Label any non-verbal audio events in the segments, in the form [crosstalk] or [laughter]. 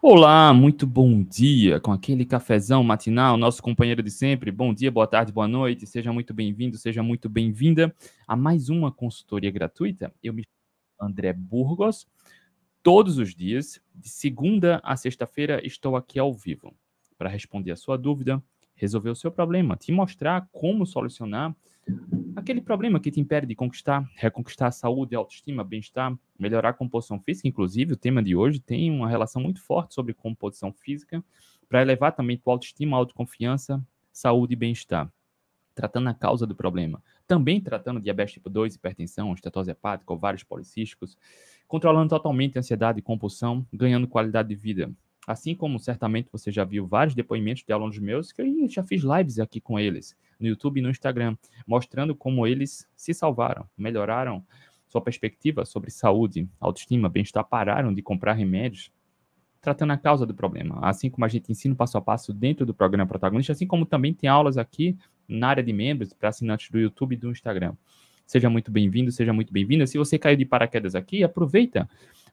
Olá, muito bom dia com aquele cafezão matinal, nosso companheiro de sempre. Bom dia, boa tarde, boa noite. Seja muito bem-vindo, seja muito bem-vinda a mais uma consultoria gratuita. Eu me chamo André Burgos. Todos os dias, de segunda a sexta-feira, estou aqui ao vivo para responder a sua dúvida, resolver o seu problema, te mostrar como solucionar aquele problema que te impede de conquistar, reconquistar a saúde, a autoestima, bem-estar, melhorar a composição física. Inclusive, o tema de hoje tem uma relação muito forte sobre composição física, para elevar também tua autoestima, autoconfiança, saúde e bem-estar. Tratando a causa do problema. Também tratando diabetes tipo 2, hipertensão, estetose hepática, ovários policísticos, controlando totalmente a ansiedade e compulsão, ganhando qualidade de vida. Assim como certamente você já viu vários depoimentos de alunos meus, que eu já fiz lives aqui com eles, no YouTube e no Instagram, mostrando como eles se salvaram, melhoraram sua perspectiva sobre saúde, autoestima, bem-estar, pararam de comprar remédios, tratando a causa do problema. Assim como a gente ensina passo a passo dentro do programa Protagonista, assim como também tem aulas aqui na área de membros para assinantes do YouTube e do Instagram. Seja muito bem-vindo, seja muito bem-vinda. Se você caiu de paraquedas aqui, aproveita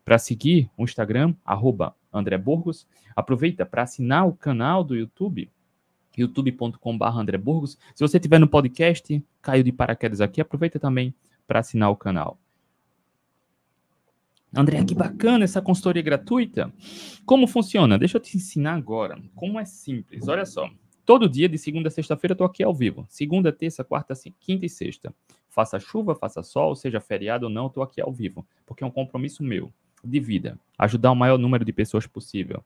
para seguir o Instagram, arroba André Burgos. Aproveita para assinar o canal do YouTube, youtube.com.br André Burgos. Se você estiver no podcast, caiu de paraquedas aqui, aproveita também para assinar o canal. André, que bacana essa consultoria gratuita. Como funciona? Deixa eu te ensinar agora. Como é simples. Olha só. Todo dia, de segunda a sexta-feira, eu estou aqui ao vivo. Segunda, terça, quarta, quinta e sexta. Faça chuva, faça sol, seja feriado ou não, estou aqui ao vivo. Porque é um compromisso meu de vida, ajudar o maior número de pessoas possível.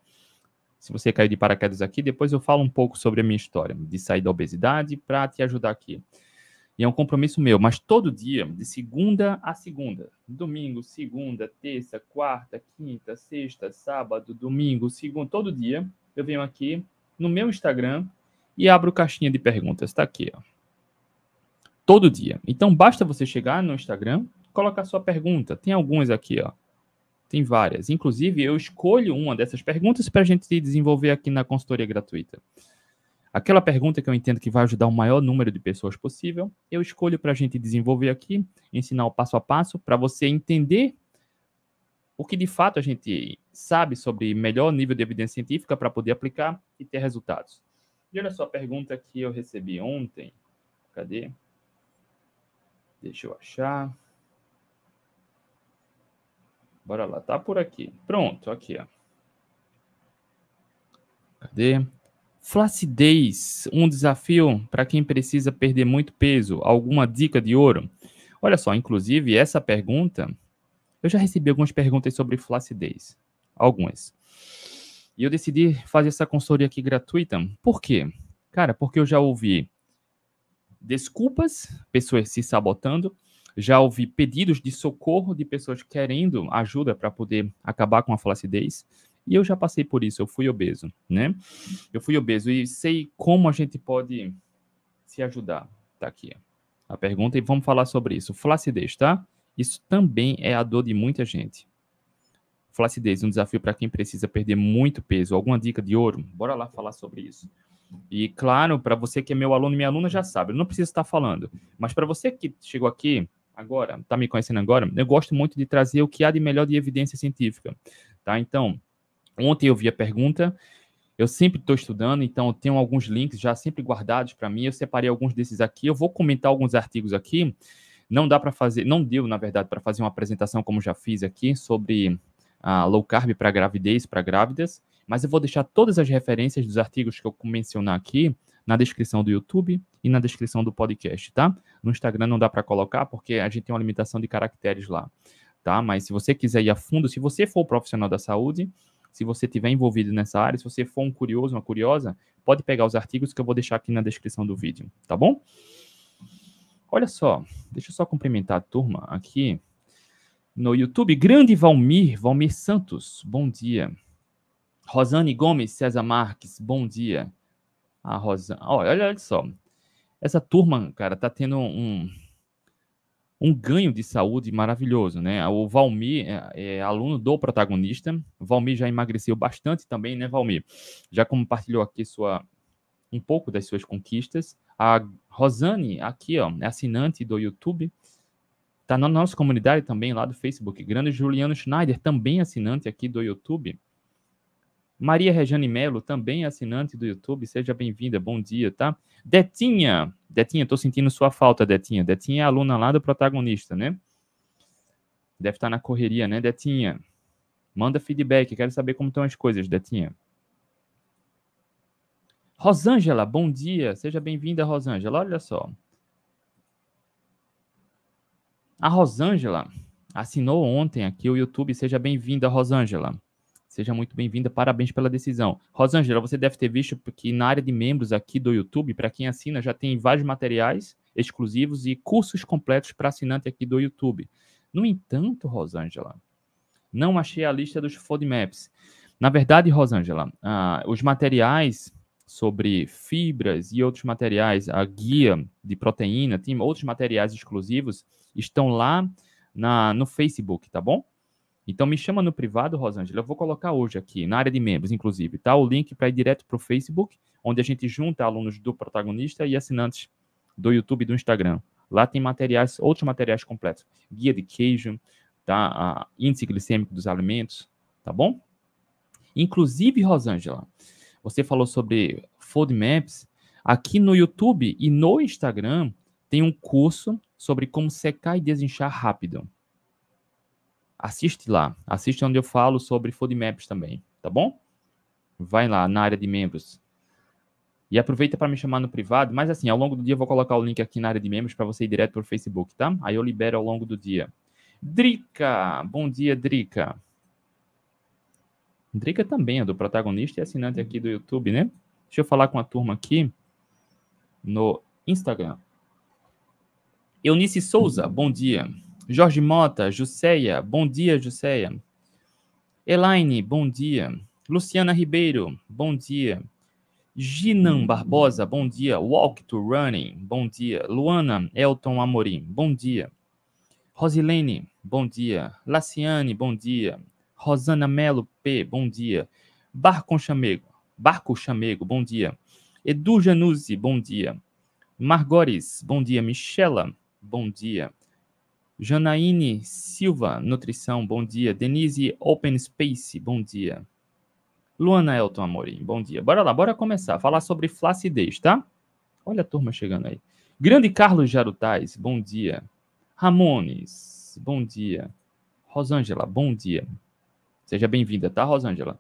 Se você caiu de paraquedas aqui, depois eu falo um pouco sobre a minha história, de sair da obesidade para te ajudar aqui. E é um compromisso meu, mas todo dia, de segunda a segunda, domingo, segunda, terça, quarta, quinta, sexta, sábado, domingo, segunda, todo dia, eu venho aqui no meu Instagram e abro caixinha de perguntas. Está aqui, ó. Todo dia. Então basta você chegar no Instagram, colocar sua pergunta. Tem algumas aqui, ó. Tem várias. Inclusive, eu escolho uma dessas perguntas para a gente desenvolver aqui na consultoria gratuita. Aquela pergunta que eu entendo que vai ajudar o maior número de pessoas possível, eu escolho para a gente desenvolver aqui, ensinar o passo a passo, para você entender o que de fato a gente sabe sobre melhor nível de evidência científica para poder aplicar e ter resultados. E olha só a pergunta que eu recebi ontem. Cadê? Deixa eu achar. Bora lá, tá por aqui. Pronto, aqui, ó. Cadê? Flacidez, um desafio para quem precisa perder muito peso. Alguma dica de ouro? Olha só, inclusive, essa pergunta, eu já recebi algumas perguntas sobre flacidez. Algumas. E eu decidi fazer essa consultoria aqui gratuita. Por quê? Cara, porque eu já ouvi desculpas, pessoas se sabotando, já ouvi pedidos de socorro de pessoas querendo ajuda para poder acabar com a flacidez. E eu já passei por isso, eu fui obeso, né? Eu fui obeso e sei como a gente pode se ajudar. Tá aqui a pergunta e vamos falar sobre isso. Flacidez, tá? Isso também é a dor de muita gente. Flacidez, um desafio para quem precisa perder muito peso. Alguma dica de ouro? Bora lá falar sobre isso. E claro, para você que é meu aluno e minha aluna já sabe, eu não preciso estar falando. Mas para você que chegou aqui agora, está me conhecendo agora, eu gosto muito de trazer o que há de melhor de evidência científica, tá? Então, ontem eu vi a pergunta, eu sempre estou estudando, então eu tenho alguns links já sempre guardados para mim, eu separei alguns desses aqui, eu vou comentar alguns artigos aqui, não dá para fazer, não deu, na verdade, para fazer uma apresentação como já fiz aqui sobre a low carb para gravidez, para grávidas, mas eu vou deixar todas as referências dos artigos que eu mencionar aqui na descrição do YouTube e na descrição do podcast, tá? No Instagram não dá para colocar porque a gente tem uma limitação de caracteres lá, tá? Mas se você quiser ir a fundo, se você for profissional da saúde, se você tiver envolvido nessa área, se você for um curioso, uma curiosa, pode pegar os artigos que eu vou deixar aqui na descrição do vídeo, tá bom? Olha só, deixa eu só cumprimentar a turma aqui no YouTube. Grande Valmir, Valmir Santos, bom dia. Rosane Gomes, César Marques, bom dia a Rosana. Olha, olha só. Essa turma, cara, tá tendo um, um ganho de saúde maravilhoso, né? O Valmir é, é, aluno do protagonista. O Valmir já emagreceu bastante também, né, Valmir? Já compartilhou aqui sua um pouco das suas conquistas. A Rosane, aqui, ó, é assinante do YouTube. Tá na nossa comunidade também, lá do Facebook. Grande Juliano Schneider, também assinante aqui do YouTube. Maria Rejane Melo, também assinante do YouTube, seja bem-vinda, bom dia, tá? Detinha, Detinha, tô sentindo sua falta, Detinha. Detinha é aluna lá do protagonista, né? Deve estar na correria, né, Detinha? Manda feedback, quero saber como estão as coisas, Detinha. Rosângela, bom dia, seja bem-vinda, Rosângela. Olha só. A Rosângela assinou ontem aqui o YouTube, seja bem-vinda, Rosângela. Seja muito bem-vinda, parabéns pela decisão. Rosângela, você deve ter visto que na área de membros aqui do YouTube, para quem assina, já tem vários materiais exclusivos e cursos completos para assinante aqui do YouTube. No entanto, Rosângela, não achei a lista dos FODMAPs. Na verdade, Rosângela, ah, os materiais sobre fibras e outros materiais, a guia de proteína, tem outros materiais exclusivos, estão lá na, no Facebook, tá bom? Então me chama no privado, Rosângela. Eu vou colocar hoje aqui, na área de membros, inclusive, tá? O link para ir direto para o Facebook, onde a gente junta alunos do protagonista e assinantes do YouTube e do Instagram. Lá tem materiais, outros materiais completos. Guia de queijo, tá? A índice glicêmico dos alimentos, tá bom? Inclusive, Rosângela, você falou sobre Food Maps. Aqui no YouTube e no Instagram tem um curso sobre como secar e desinchar rápido assiste lá. Assiste onde eu falo sobre FoodMaps também, tá bom? Vai lá na área de membros. E aproveita para me chamar no privado, mas assim, ao longo do dia eu vou colocar o link aqui na área de membros para você ir direto para o Facebook, tá? Aí eu libero ao longo do dia. Drica, bom dia, Drica. Drica também é do protagonista e assinante aqui do YouTube, né? Deixa eu falar com a turma aqui no Instagram. Eunice Souza, bom dia. Jorge Mota, Jusceia, bom dia, Jusceia. Elaine, bom dia. Luciana Ribeiro, bom dia. Ginan Barbosa, bom dia. Walk to Running, bom dia. Luana Elton Amorim, bom dia. Rosilene, bom dia. Laciane, bom dia. Rosana Melo P, bom dia. Barco Chamego, Barco Chamego, bom dia. Edu Januzzi, bom dia. Margores, bom dia. Michela, bom dia. Janaíne Silva, Nutrição, bom dia. Denise Open Space, bom dia. Luana Elton Amorim, bom dia. Bora lá, bora começar falar sobre flacidez, tá? Olha a turma chegando aí. Grande Carlos Jarutais, bom dia. Ramones, bom dia. Rosângela, bom dia. Seja bem-vinda, tá, Rosângela?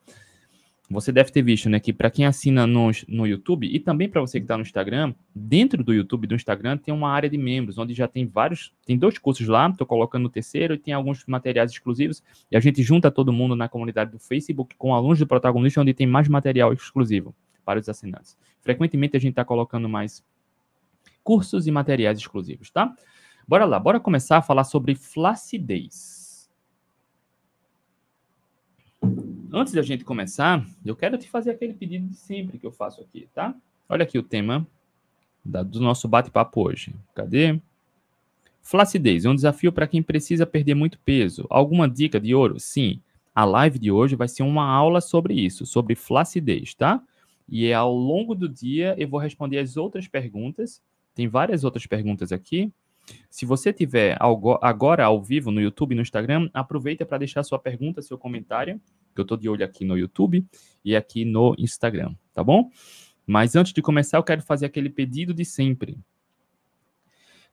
Você deve ter visto, né, que para quem assina no, no YouTube e também para você que está no Instagram, dentro do YouTube do Instagram tem uma área de membros, onde já tem vários, tem dois cursos lá, estou colocando o terceiro e tem alguns materiais exclusivos, e a gente junta todo mundo na comunidade do Facebook com alunos do protagonista, onde tem mais material exclusivo para os assinantes. Frequentemente a gente está colocando mais cursos e materiais exclusivos, tá? Bora lá, bora começar a falar sobre flacidez. Antes da gente começar, eu quero te fazer aquele pedido de sempre que eu faço aqui, tá? Olha aqui o tema do nosso bate-papo hoje. Cadê? Flacidez é um desafio para quem precisa perder muito peso. Alguma dica de ouro? Sim. A live de hoje vai ser uma aula sobre isso, sobre flacidez, tá? E é ao longo do dia eu vou responder as outras perguntas. Tem várias outras perguntas aqui. Se você tiver agora ao vivo no YouTube e no Instagram, aproveita para deixar sua pergunta, seu comentário, que eu estou de olho aqui no YouTube e aqui no Instagram, tá bom? Mas antes de começar, eu quero fazer aquele pedido de sempre.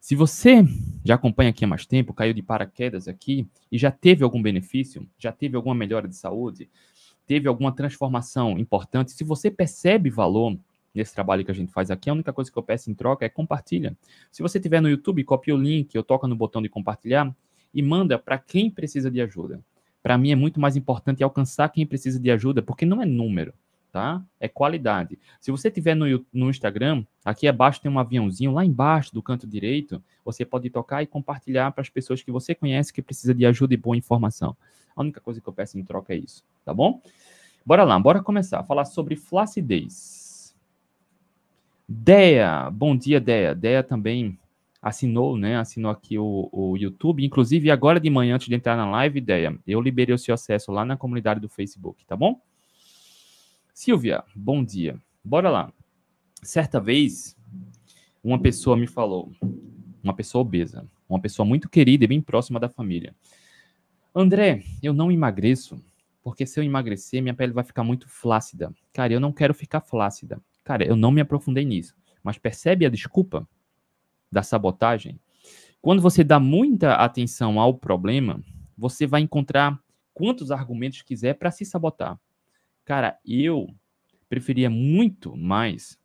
Se você já acompanha aqui há mais tempo, caiu de paraquedas aqui e já teve algum benefício, já teve alguma melhora de saúde, teve alguma transformação importante, se você percebe valor nesse trabalho que a gente faz aqui, a única coisa que eu peço em troca é compartilha. Se você estiver no YouTube, copia o link, ou toca no botão de compartilhar e manda para quem precisa de ajuda. Para mim é muito mais importante alcançar quem precisa de ajuda, porque não é número, tá? É qualidade. Se você estiver no, no Instagram, aqui abaixo tem um aviãozinho, lá embaixo do canto direito, você pode tocar e compartilhar para as pessoas que você conhece que precisa de ajuda e boa informação. A única coisa que eu peço em troca é isso, tá bom? Bora lá, bora começar a falar sobre flacidez. Deia, bom dia, Deia. Deia também assinou, né? Assinou aqui o, o YouTube. Inclusive, agora de manhã, antes de entrar na live, Deia, eu liberei o seu acesso lá na comunidade do Facebook, tá bom? Silvia, bom dia. Bora lá. Certa vez, uma pessoa me falou, uma pessoa obesa, uma pessoa muito querida e bem próxima da família. André, eu não emagreço porque se eu emagrecer, minha pele vai ficar muito flácida. Cara, eu não quero ficar flácida. Cara, eu não me aprofundei nisso. Mas percebe a desculpa da sabotagem? Quando você dá muita atenção ao problema, você vai encontrar quantos argumentos quiser para se sabotar. Cara, eu preferia muito mais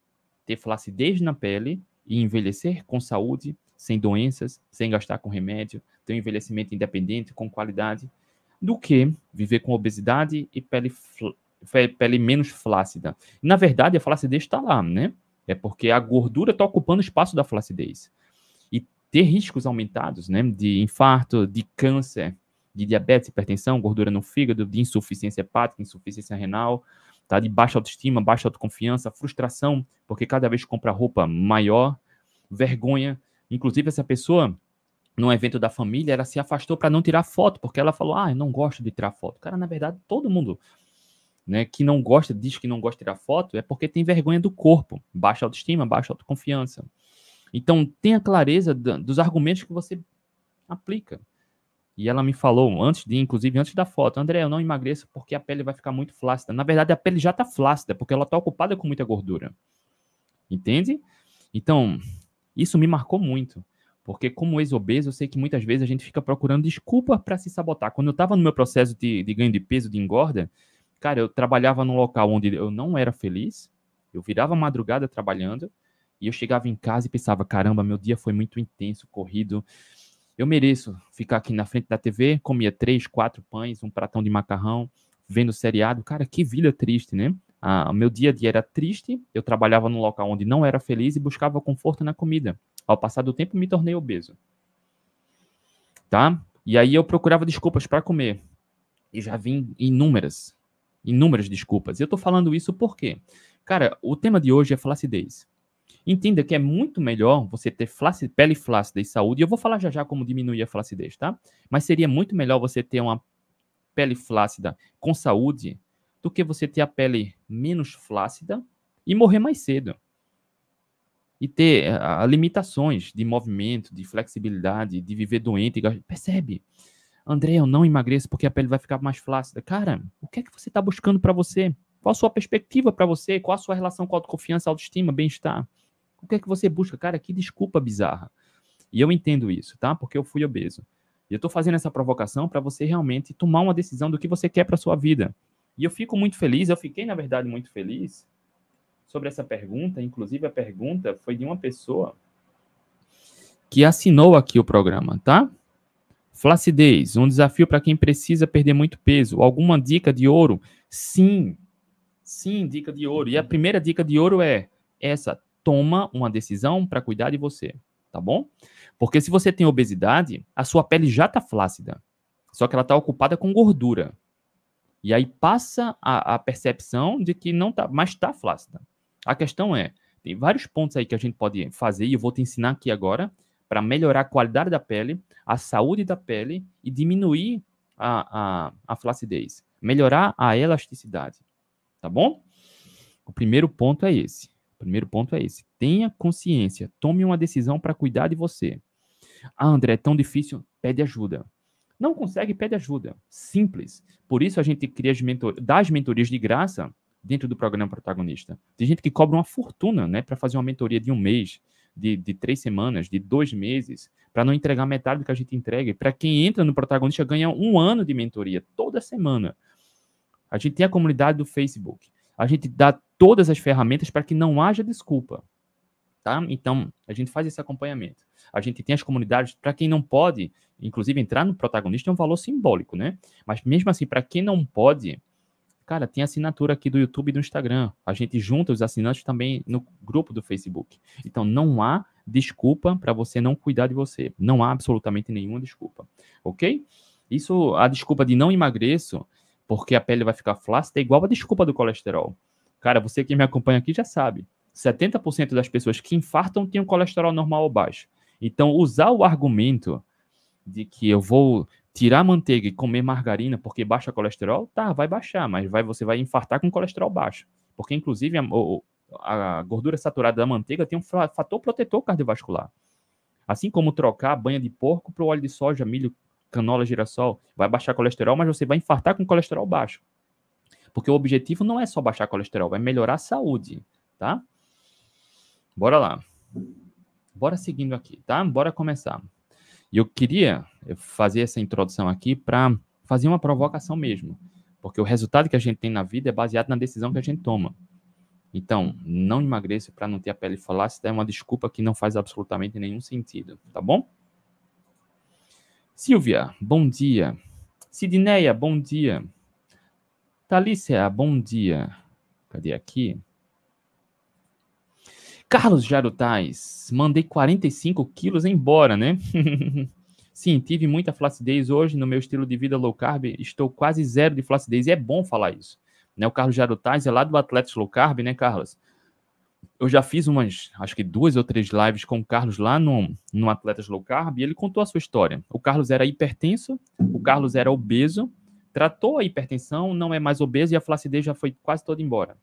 ter flacidez na pele e envelhecer com saúde, sem doenças, sem gastar com remédio, ter um envelhecimento independente, com qualidade, do que viver com obesidade e pele, pele menos flácida. Na verdade, a flacidez está lá, né? É porque a gordura está ocupando o espaço da flacidez. Ter riscos aumentados, né? De infarto, de câncer, de diabetes, hipertensão, gordura no fígado, de insuficiência hepática, insuficiência renal, tá? De baixa autoestima, baixa autoconfiança, frustração, porque cada vez compra roupa maior, vergonha. Inclusive, essa pessoa num evento da família, ela se afastou para não tirar foto, porque ela falou: "Ah, eu não gosto de tirar foto". Cara, na verdade, todo mundo, né, que não gosta, diz que não gosta de tirar foto, é porque tem vergonha do corpo, baixa autoestima, baixa autoconfiança. Então, tenha clareza dos argumentos que você aplica. E ela me falou antes de, inclusive antes da foto, André, eu não emagreço porque a pele vai ficar muito flácida. Na verdade, a pele já está flácida, porque ela está ocupada com muita gordura. Entende? Então, isso me marcou muito. Porque, como ex-obeso, eu sei que muitas vezes a gente fica procurando desculpa para se sabotar. Quando eu estava no meu processo de, de, ganho de peso, de engorda, cara, eu trabalhava num local onde eu não era feliz, eu virava madrugada trabalhando, e eu chegava em casa e pensava: caramba, meu dia foi muito intenso, corrido. Eu mereço ficar aqui na frente da TV, comia três, quatro pães, um pratão de macarrão, vendo seriado. Cara, que vida triste, né? Ah, meu dia a dia era triste, eu trabalhava num local onde não era feliz e buscava conforto na comida. Ao passar do tempo, me tornei obeso. Tá? E aí eu procurava desculpas para comer. E já vim inúmeras, inúmeras desculpas. E eu tô falando isso porque, cara, o tema de hoje é flacidez. Entenda que é muito melhor você ter pele flácida e saúde. E eu vou falar já já como diminuir a flacidez, tá? Mas seria muito melhor você ter uma pele flácida com saúde do que você ter a pele menos flácida e morrer mais cedo e ter uh, limitações de movimento, de flexibilidade, de viver doente. Percebe? André, eu não emagreço porque a pele vai ficar mais flácida. Cara, o que é que você está buscando para você? Qual a sua perspectiva para você? Qual a sua relação com autoconfiança, autoestima, bem-estar? O que é que você busca? Cara, que desculpa bizarra. E eu entendo isso, tá? Porque eu fui obeso. E eu estou fazendo essa provocação para você realmente tomar uma decisão do que você quer para sua vida. E eu fico muito feliz, eu fiquei, na verdade, muito feliz sobre essa pergunta. Inclusive, a pergunta foi de uma pessoa que assinou aqui o programa, tá? Flacidez, um desafio para quem precisa perder muito peso. Alguma dica de ouro? Sim, sim, dica de ouro. E a primeira dica de ouro é essa: toma uma decisão para cuidar de você, tá bom? Porque se você tem obesidade, a sua pele já está flácida, só que ela está ocupada com gordura. E aí passa a, a percepção de que não está, mas está flácida. A questão é, tem vários pontos aí que a gente pode fazer e eu vou te ensinar aqui agora para melhorar a qualidade da pele, a saúde da pele e diminuir a, a, a flacidez, melhorar a elasticidade, tá bom? O primeiro ponto é esse. Primeiro ponto é esse. Tenha consciência, tome uma decisão para cuidar de você. Ah, André, é tão difícil, pede ajuda. Não consegue, pede ajuda. Simples. Por isso a gente cria as mentor das mentorias de graça dentro do programa protagonista. Tem gente que cobra uma fortuna, né, para fazer uma mentoria de um mês, de, de três semanas, de dois meses, para não entregar metade do que a gente entrega. Para quem entra no protagonista, ganha um ano de mentoria toda semana. A gente tem a comunidade do Facebook. A gente dá todas as ferramentas para que não haja desculpa. Tá? Então, a gente faz esse acompanhamento. A gente tem as comunidades, para quem não pode, inclusive entrar no protagonista é um valor simbólico, né? Mas mesmo assim, para quem não pode, Cara, tem assinatura aqui do YouTube e do Instagram. A gente junta os assinantes também no grupo do Facebook. Então não há desculpa para você não cuidar de você. Não há absolutamente nenhuma desculpa. Ok? Isso, a desculpa de não emagreço porque a pele vai ficar flácida é igual a desculpa do colesterol. Cara, você que me acompanha aqui já sabe. 70% das pessoas que infartam têm um colesterol normal ou baixo. Então, usar o argumento de que eu vou tirar manteiga e comer margarina porque baixa colesterol, tá, vai baixar, mas vai, você vai infartar com colesterol baixo. Porque, inclusive, a, a gordura saturada da manteiga tem um fator protetor cardiovascular. Assim como trocar banha de porco para óleo de soja, milho, canola, girassol, vai baixar colesterol, mas você vai infartar com colesterol baixo. Porque o objetivo não é só baixar colesterol, é melhorar a saúde, tá? Bora lá. Bora seguindo aqui, tá? Bora começar. E eu queria fazer essa introdução aqui para fazer uma provocação mesmo. Porque o resultado que a gente tem na vida é baseado na decisão que a gente toma. Então, não emagreça para não ter a pele flácida é uma desculpa que não faz absolutamente nenhum sentido, tá bom? Silvia, bom dia. Sidneia, bom dia. Talícia, bom dia. Cadê aqui? Carlos Jarutais, mandei 45 quilos embora, né? [laughs] Sim, tive muita flacidez hoje no meu estilo de vida low carb, estou quase zero de flacidez. E é bom falar isso. Né? O Carlos Jarutais é lá do Atletas Low Carb, né, Carlos? Eu já fiz umas, acho que duas ou três lives com o Carlos lá no, no Atletas Low Carb e ele contou a sua história. O Carlos era hipertenso, o Carlos era obeso, tratou a hipertensão, não é mais obeso e a flacidez já foi quase toda embora.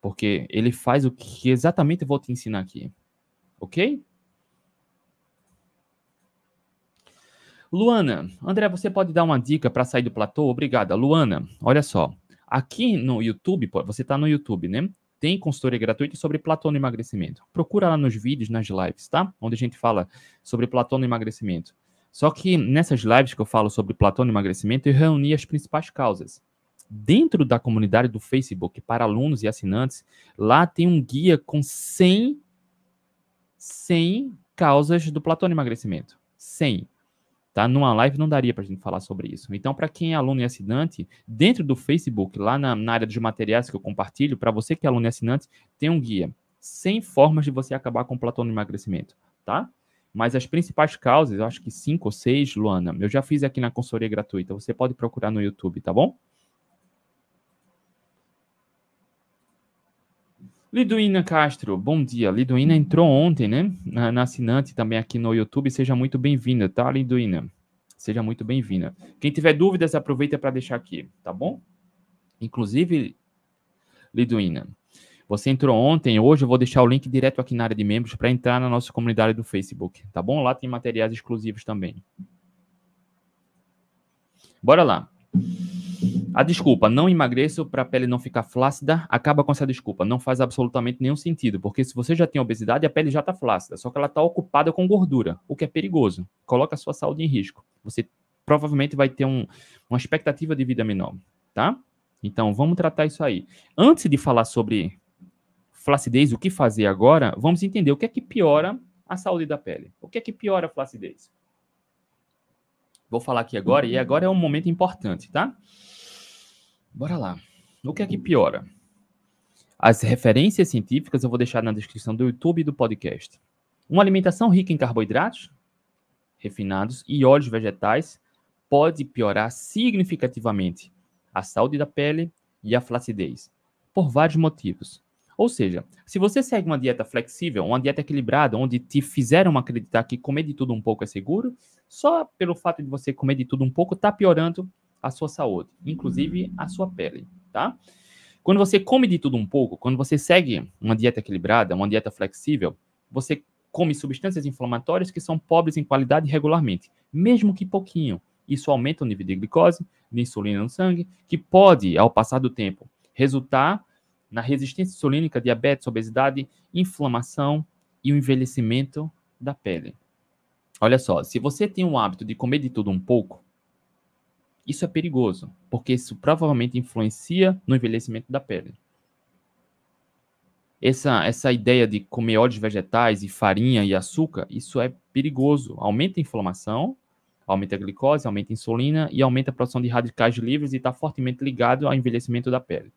Porque ele faz o que exatamente eu vou te ensinar aqui. Ok? Luana, André, você pode dar uma dica para sair do platô? Obrigada. Luana, olha só. Aqui no YouTube, você está no YouTube, né? Tem consultoria gratuita sobre platô no emagrecimento. Procura lá nos vídeos, nas lives, tá? Onde a gente fala sobre platô no emagrecimento. Só que nessas lives que eu falo sobre platô no emagrecimento, eu reuni as principais causas. Dentro da comunidade do Facebook, para alunos e assinantes, lá tem um guia com 100, 100 causas do platô no emagrecimento. 100 tá? Numa live não daria para a gente falar sobre isso. Então, para quem é aluno e assinante, dentro do Facebook, lá na, na área dos materiais que eu compartilho, para você que é aluno e assinante, tem um guia. 100 formas de você acabar com o platô no emagrecimento, tá? Mas as principais causas, eu acho que cinco ou seis, Luana, eu já fiz aqui na consultoria gratuita. Você pode procurar no YouTube, tá bom? Liduína Castro, bom dia. Liduína entrou ontem, né? Na, na assinante também aqui no YouTube. Seja muito bem-vinda, tá, Liduína? Seja muito bem-vinda. Quem tiver dúvidas, aproveita para deixar aqui, tá bom? Inclusive, Liduína, você entrou ontem, hoje eu vou deixar o link direto aqui na área de membros para entrar na nossa comunidade do Facebook, tá bom? Lá tem materiais exclusivos também. Bora lá. A desculpa, não emagreço para a pele não ficar flácida, acaba com essa desculpa. Não faz absolutamente nenhum sentido, porque se você já tem obesidade, a pele já está flácida, só que ela está ocupada com gordura, o que é perigoso. Coloca a sua saúde em risco. Você provavelmente vai ter um, uma expectativa de vida menor, tá? Então, vamos tratar isso aí. Antes de falar sobre flacidez, o que fazer agora, vamos entender o que é que piora a saúde da pele. O que é que piora a flacidez? Vou falar aqui agora, e agora é um momento importante, tá? Bora lá. O que é que piora? As referências científicas eu vou deixar na descrição do YouTube e do podcast. Uma alimentação rica em carboidratos refinados e óleos vegetais pode piorar significativamente a saúde da pele e a flacidez, por vários motivos. Ou seja, se você segue uma dieta flexível, uma dieta equilibrada, onde te fizeram acreditar que comer de tudo um pouco é seguro, só pelo fato de você comer de tudo um pouco está piorando a sua saúde, inclusive a sua pele, tá? Quando você come de tudo um pouco, quando você segue uma dieta equilibrada, uma dieta flexível, você come substâncias inflamatórias que são pobres em qualidade regularmente, mesmo que pouquinho. Isso aumenta o nível de glicose, de insulina no sangue, que pode, ao passar do tempo, resultar na resistência insulínica, diabetes, obesidade, inflamação e o envelhecimento da pele. Olha só, se você tem o hábito de comer de tudo um pouco, isso é perigoso, porque isso provavelmente influencia no envelhecimento da pele. Essa, essa ideia de comer óleos vegetais e farinha e açúcar, isso é perigoso. Aumenta a inflamação, aumenta a glicose, aumenta a insulina e aumenta a produção de radicais livres e está fortemente ligado ao envelhecimento da pele.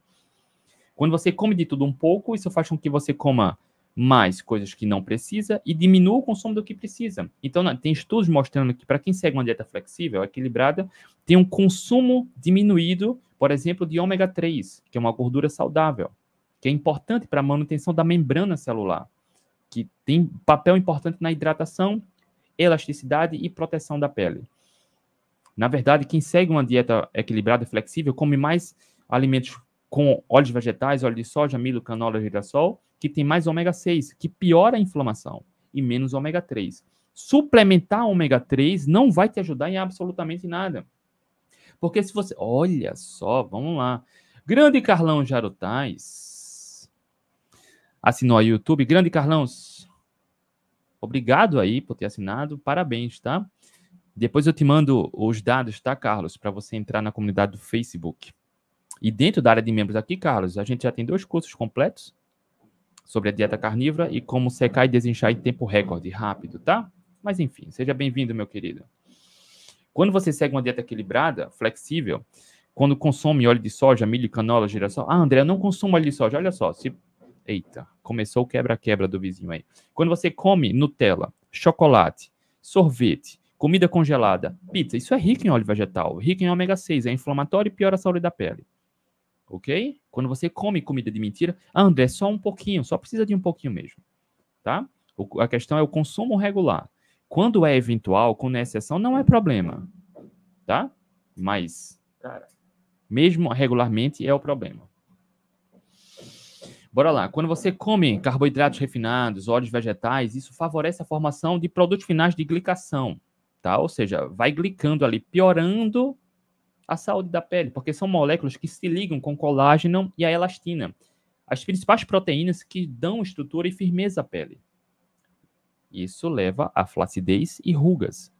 Quando você come de tudo um pouco, isso faz com que você coma mais coisas que não precisa e diminua o consumo do que precisa. Então, tem estudos mostrando que para quem segue uma dieta flexível, equilibrada, tem um consumo diminuído, por exemplo, de ômega 3, que é uma gordura saudável, que é importante para a manutenção da membrana celular, que tem papel importante na hidratação, elasticidade e proteção da pele. Na verdade, quem segue uma dieta equilibrada e flexível come mais alimentos com óleos vegetais, óleo de soja, milho, canola, girassol, que tem mais ômega 6, que piora a inflamação, e menos ômega 3. Suplementar ômega 3 não vai te ajudar em absolutamente nada. Porque se você. Olha só, vamos lá. Grande Carlão Jarutais. Assinou aí o YouTube. Grande Carlão, obrigado aí por ter assinado. Parabéns, tá? Depois eu te mando os dados, tá, Carlos, para você entrar na comunidade do Facebook. E dentro da área de membros aqui, Carlos, a gente já tem dois cursos completos sobre a dieta carnívora e como secar e desinchar em tempo recorde, rápido, tá? Mas enfim, seja bem-vindo, meu querido. Quando você segue uma dieta equilibrada, flexível, quando consome óleo de soja, milho, canola, girassol. Ah, André, eu não consumo óleo de soja. Olha só, se Eita, começou o quebra-quebra do vizinho aí. Quando você come Nutella, chocolate, sorvete, comida congelada, pizza, isso é rico em óleo vegetal, rico em ômega 6, é inflamatório e piora a saúde da pele ok? Quando você come comida de mentira, ah, André, só um pouquinho, só precisa de um pouquinho mesmo, tá? O, a questão é o consumo regular. Quando é eventual, quando é exceção, não é problema, tá? Mas, cara, mesmo regularmente é o problema. Bora lá. Quando você come carboidratos refinados, óleos vegetais, isso favorece a formação de produtos finais de glicação, tá? Ou seja, vai glicando ali, piorando a saúde da pele, porque são moléculas que se ligam com colágeno e a elastina, as principais proteínas que dão estrutura e firmeza à pele. Isso leva a flacidez e rugas.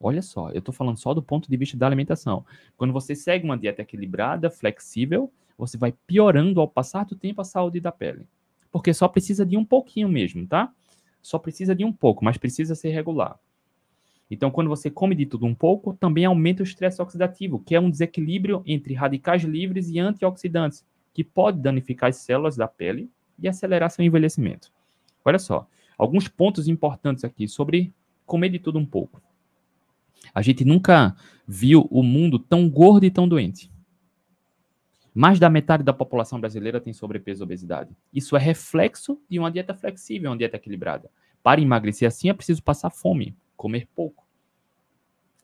Olha só, eu estou falando só do ponto de vista da alimentação. Quando você segue uma dieta equilibrada, flexível, você vai piorando ao passar do tempo a saúde da pele. Porque só precisa de um pouquinho mesmo, tá? Só precisa de um pouco, mas precisa ser regular. Então, quando você come de tudo um pouco, também aumenta o estresse oxidativo, que é um desequilíbrio entre radicais livres e antioxidantes, que pode danificar as células da pele e acelerar seu envelhecimento. Olha só, alguns pontos importantes aqui sobre comer de tudo um pouco. A gente nunca viu o mundo tão gordo e tão doente. Mais da metade da população brasileira tem sobrepeso e obesidade. Isso é reflexo de uma dieta flexível, uma dieta equilibrada. Para emagrecer assim é preciso passar fome, comer pouco.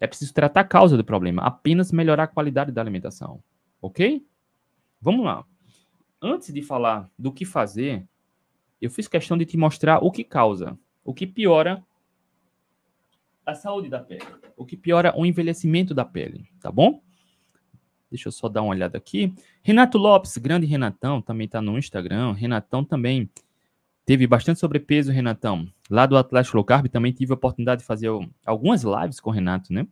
É preciso tratar a causa do problema, apenas melhorar a qualidade da alimentação. Ok? Vamos lá. Antes de falar do que fazer, eu fiz questão de te mostrar o que causa, o que piora a saúde da pele, o que piora o envelhecimento da pele, tá bom? Deixa eu só dar uma olhada aqui. Renato Lopes, grande Renatão, também está no Instagram. Renatão também teve bastante sobrepeso, Renatão. Lá do Atlético Low Carb também tive a oportunidade de fazer algumas lives com o Renato, né?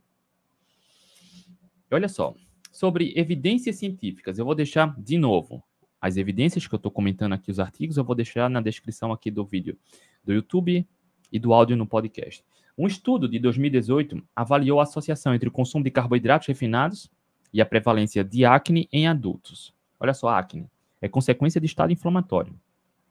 E olha só, sobre evidências científicas, eu vou deixar de novo as evidências que eu estou comentando aqui, os artigos, eu vou deixar na descrição aqui do vídeo do YouTube e do áudio no podcast. Um estudo de 2018 avaliou a associação entre o consumo de carboidratos refinados e a prevalência de acne em adultos. Olha só, acne é consequência de estado inflamatório.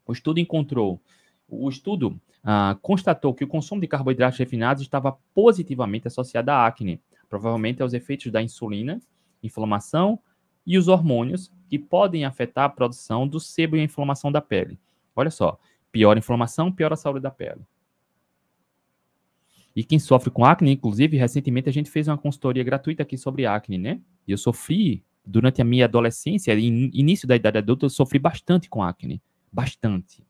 O estudo encontrou, o estudo ah, constatou que o consumo de carboidratos refinados estava positivamente associado à acne, provavelmente aos efeitos da insulina, inflamação e os hormônios que podem afetar a produção do sebo e a inflamação da pele. Olha só, pior inflamação, pior a saúde da pele. E quem sofre com acne, inclusive, recentemente a gente fez uma consultoria gratuita aqui sobre acne, né? E eu sofri, durante a minha adolescência, início da idade adulta, eu sofri bastante com acne bastante.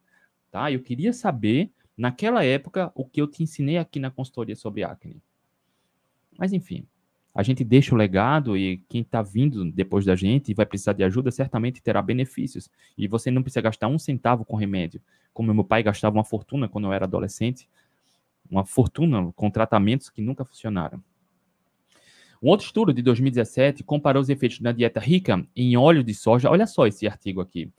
Tá? Eu queria saber, naquela época, o que eu te ensinei aqui na consultoria sobre acne. Mas, enfim, a gente deixa o legado e quem está vindo depois da gente e vai precisar de ajuda certamente terá benefícios. E você não precisa gastar um centavo com remédio, como meu pai gastava uma fortuna quando eu era adolescente, uma fortuna com tratamentos que nunca funcionaram. Um outro estudo de 2017 comparou os efeitos da dieta rica em óleo de soja. Olha só esse artigo aqui.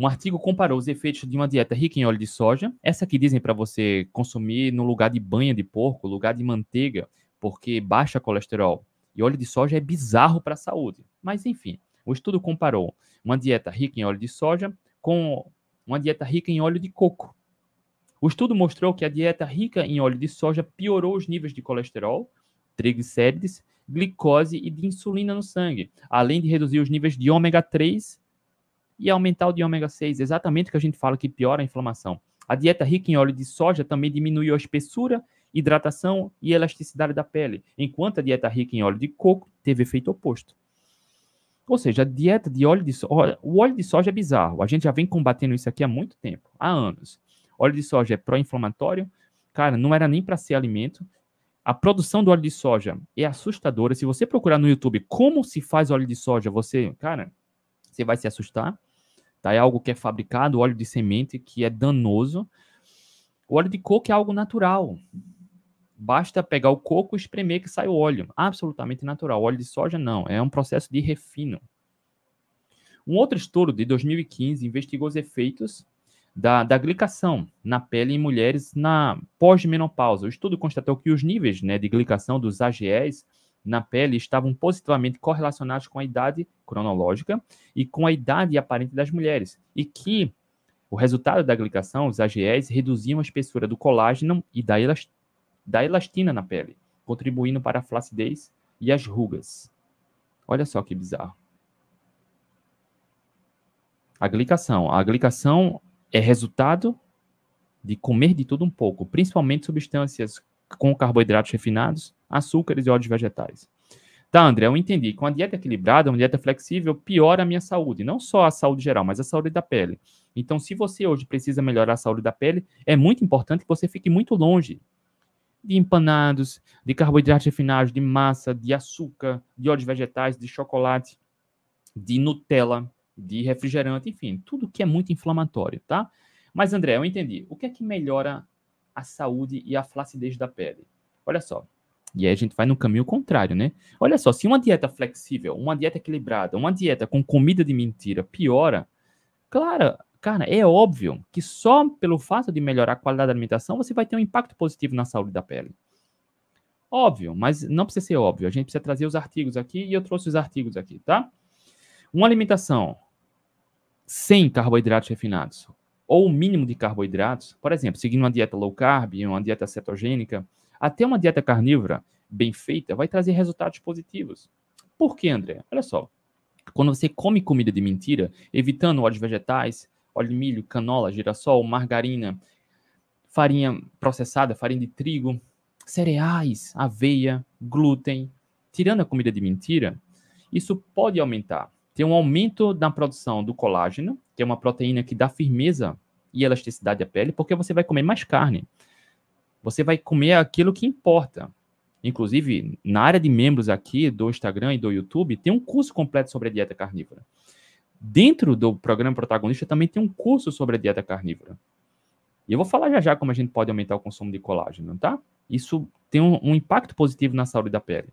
Um artigo comparou os efeitos de uma dieta rica em óleo de soja, essa que dizem para você consumir no lugar de banha de porco, lugar de manteiga, porque baixa colesterol. E óleo de soja é bizarro para a saúde. Mas enfim, o estudo comparou uma dieta rica em óleo de soja com uma dieta rica em óleo de coco. O estudo mostrou que a dieta rica em óleo de soja piorou os níveis de colesterol, triglicérides, glicose e de insulina no sangue, além de reduzir os níveis de ômega 3 e aumentar o de ômega 6, exatamente o que a gente fala que piora a inflamação. A dieta rica em óleo de soja também diminuiu a espessura, hidratação e elasticidade da pele, enquanto a dieta rica em óleo de coco teve efeito oposto. Ou seja, a dieta de óleo de soja, o óleo de soja é bizarro. A gente já vem combatendo isso aqui há muito tempo, há anos. Óleo de soja é pró-inflamatório, cara, não era nem para ser alimento. A produção do óleo de soja é assustadora. Se você procurar no YouTube como se faz óleo de soja, você, cara, você vai se assustar. Tá? É algo que é fabricado, óleo de semente, que é danoso. O óleo de coco é algo natural. Basta pegar o coco e espremer que sai o óleo. Absolutamente natural. O óleo de soja não, é um processo de refino. Um outro estudo de 2015 investigou os efeitos da, da glicação na pele em mulheres na pós-menopausa. O estudo constatou que os níveis né, de glicação dos AGEs na pele estavam positivamente correlacionados com a idade cronológica e com a idade aparente das mulheres, e que o resultado da glicação, os AGEs, reduziam a espessura do colágeno e da, elast da elastina na pele, contribuindo para a flacidez e as rugas. Olha só que bizarro. A glicação. A glicação é resultado de comer de tudo um pouco, principalmente substâncias com carboidratos refinados, açúcares e óleos vegetais. Tá, André, eu entendi. Com a dieta equilibrada, uma dieta flexível, piora a minha saúde. Não só a saúde geral, mas a saúde da pele. Então, se você hoje precisa melhorar a saúde da pele, é muito importante que você fique muito longe de empanados, de carboidratos refinados, de massa, de açúcar, de óleos vegetais, de chocolate, de Nutella, de refrigerante, enfim, tudo que é muito inflamatório, tá? Mas, André, eu entendi. O que é que melhora a saúde e a flacidez da pele? Olha só, e aí a gente vai no caminho contrário, né? Olha só, se uma dieta flexível, uma dieta equilibrada, uma dieta com comida de mentira piora, claro, cara, é óbvio que só pelo fato de melhorar a qualidade da alimentação você vai ter um impacto positivo na saúde da pele. Óbvio, mas não precisa ser óbvio. A gente precisa trazer os artigos aqui e eu trouxe os artigos aqui, tá? Uma alimentação sem carboidratos refinados ou mínimo de carboidratos, por exemplo, seguindo uma dieta low carb, uma dieta cetogênica, até uma dieta carnívora bem feita vai trazer resultados positivos. Por quê, André? Olha só. Quando você come comida de mentira, evitando óleos vegetais, óleo de milho, canola, girassol, margarina, farinha processada, farinha de trigo, cereais, aveia, glúten, tirando a comida de mentira, isso pode aumentar. Tem um aumento na produção do colágeno, que é uma proteína que dá firmeza e elasticidade à pele, porque você vai comer mais carne. Você vai comer aquilo que importa. Inclusive, na área de membros aqui do Instagram e do YouTube, tem um curso completo sobre a dieta carnívora. Dentro do programa protagonista também tem um curso sobre a dieta carnívora. E eu vou falar já já como a gente pode aumentar o consumo de colágeno, tá? Isso tem um, um impacto positivo na saúde da pele.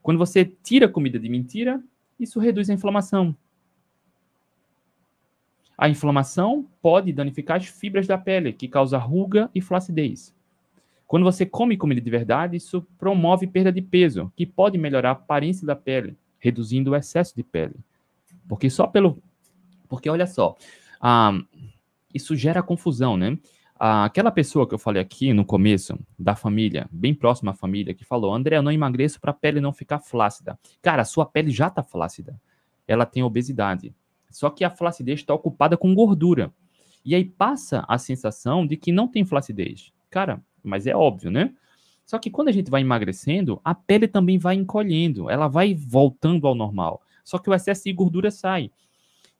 Quando você tira comida de mentira, isso reduz a inflamação. A inflamação pode danificar as fibras da pele, que causa ruga e flacidez. Quando você come comida de verdade, isso promove perda de peso, que pode melhorar a aparência da pele, reduzindo o excesso de pele. Porque só pelo. Porque olha só, ah, isso gera confusão, né? Ah, aquela pessoa que eu falei aqui no começo, da família, bem próxima à família, que falou: André, eu não emagreço para a pele não ficar flácida. Cara, sua pele já está flácida. Ela tem obesidade. Só que a flacidez está ocupada com gordura. E aí passa a sensação de que não tem flacidez. Cara, mas é óbvio, né? Só que quando a gente vai emagrecendo, a pele também vai encolhendo, ela vai voltando ao normal. Só que o excesso de gordura sai.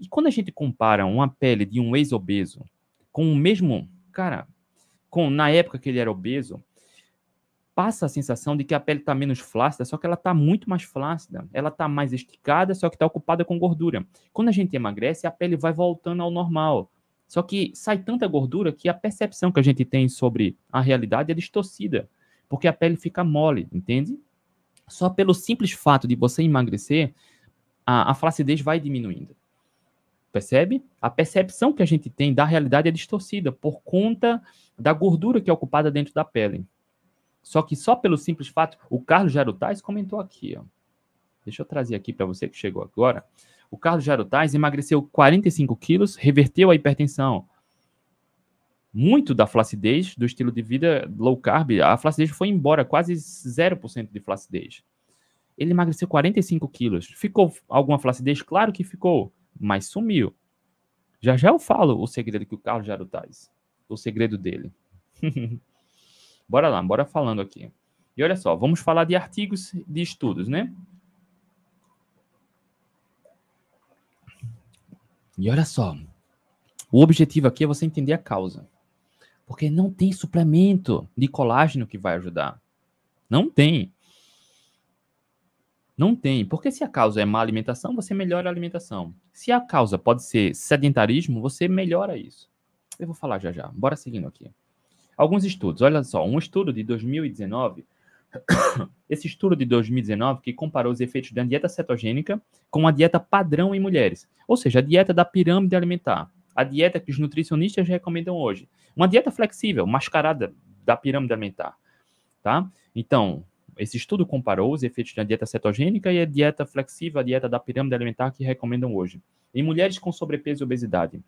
E quando a gente compara uma pele de um ex-obeso com o mesmo, cara, com na época que ele era obeso, passa a sensação de que a pele está menos flácida, só que ela está muito mais flácida. Ela está mais esticada, só que está ocupada com gordura. Quando a gente emagrece, a pele vai voltando ao normal. Só que sai tanta gordura que a percepção que a gente tem sobre a realidade é distorcida, porque a pele fica mole, entende? Só pelo simples fato de você emagrecer, a, a flacidez vai diminuindo. Percebe? A percepção que a gente tem da realidade é distorcida por conta da gordura que é ocupada dentro da pele. Só que só pelo simples fato, o Carlos Jarutais comentou aqui, ó. Deixa eu trazer aqui para você que chegou agora. O Carlos Jarutais emagreceu 45 quilos, reverteu a hipertensão. Muito da flacidez do estilo de vida low carb, a flacidez foi embora, quase 0% de flacidez. Ele emagreceu 45 quilos. Ficou alguma flacidez? Claro que ficou, mas sumiu. Já já eu falo o segredo que o Carlos Jarutais. O segredo dele. [laughs] bora lá, bora falando aqui. E olha só, vamos falar de artigos de estudos, né? E olha só, o objetivo aqui é você entender a causa. Porque não tem suplemento de colágeno que vai ajudar. Não tem. Não tem, porque se a causa é má alimentação, você melhora a alimentação. Se a causa pode ser sedentarismo, você melhora isso. Eu vou falar já já. Bora seguindo aqui. Alguns estudos. Olha só, um estudo de 2019. [coughs] Esse estudo de 2019 que comparou os efeitos da dieta cetogênica com a dieta padrão em mulheres, ou seja, a dieta da pirâmide alimentar, a dieta que os nutricionistas recomendam hoje, uma dieta flexível, mascarada da pirâmide alimentar, tá? Então, esse estudo comparou os efeitos da dieta cetogênica e a dieta flexível, a dieta da pirâmide alimentar que recomendam hoje, em mulheres com sobrepeso e obesidade.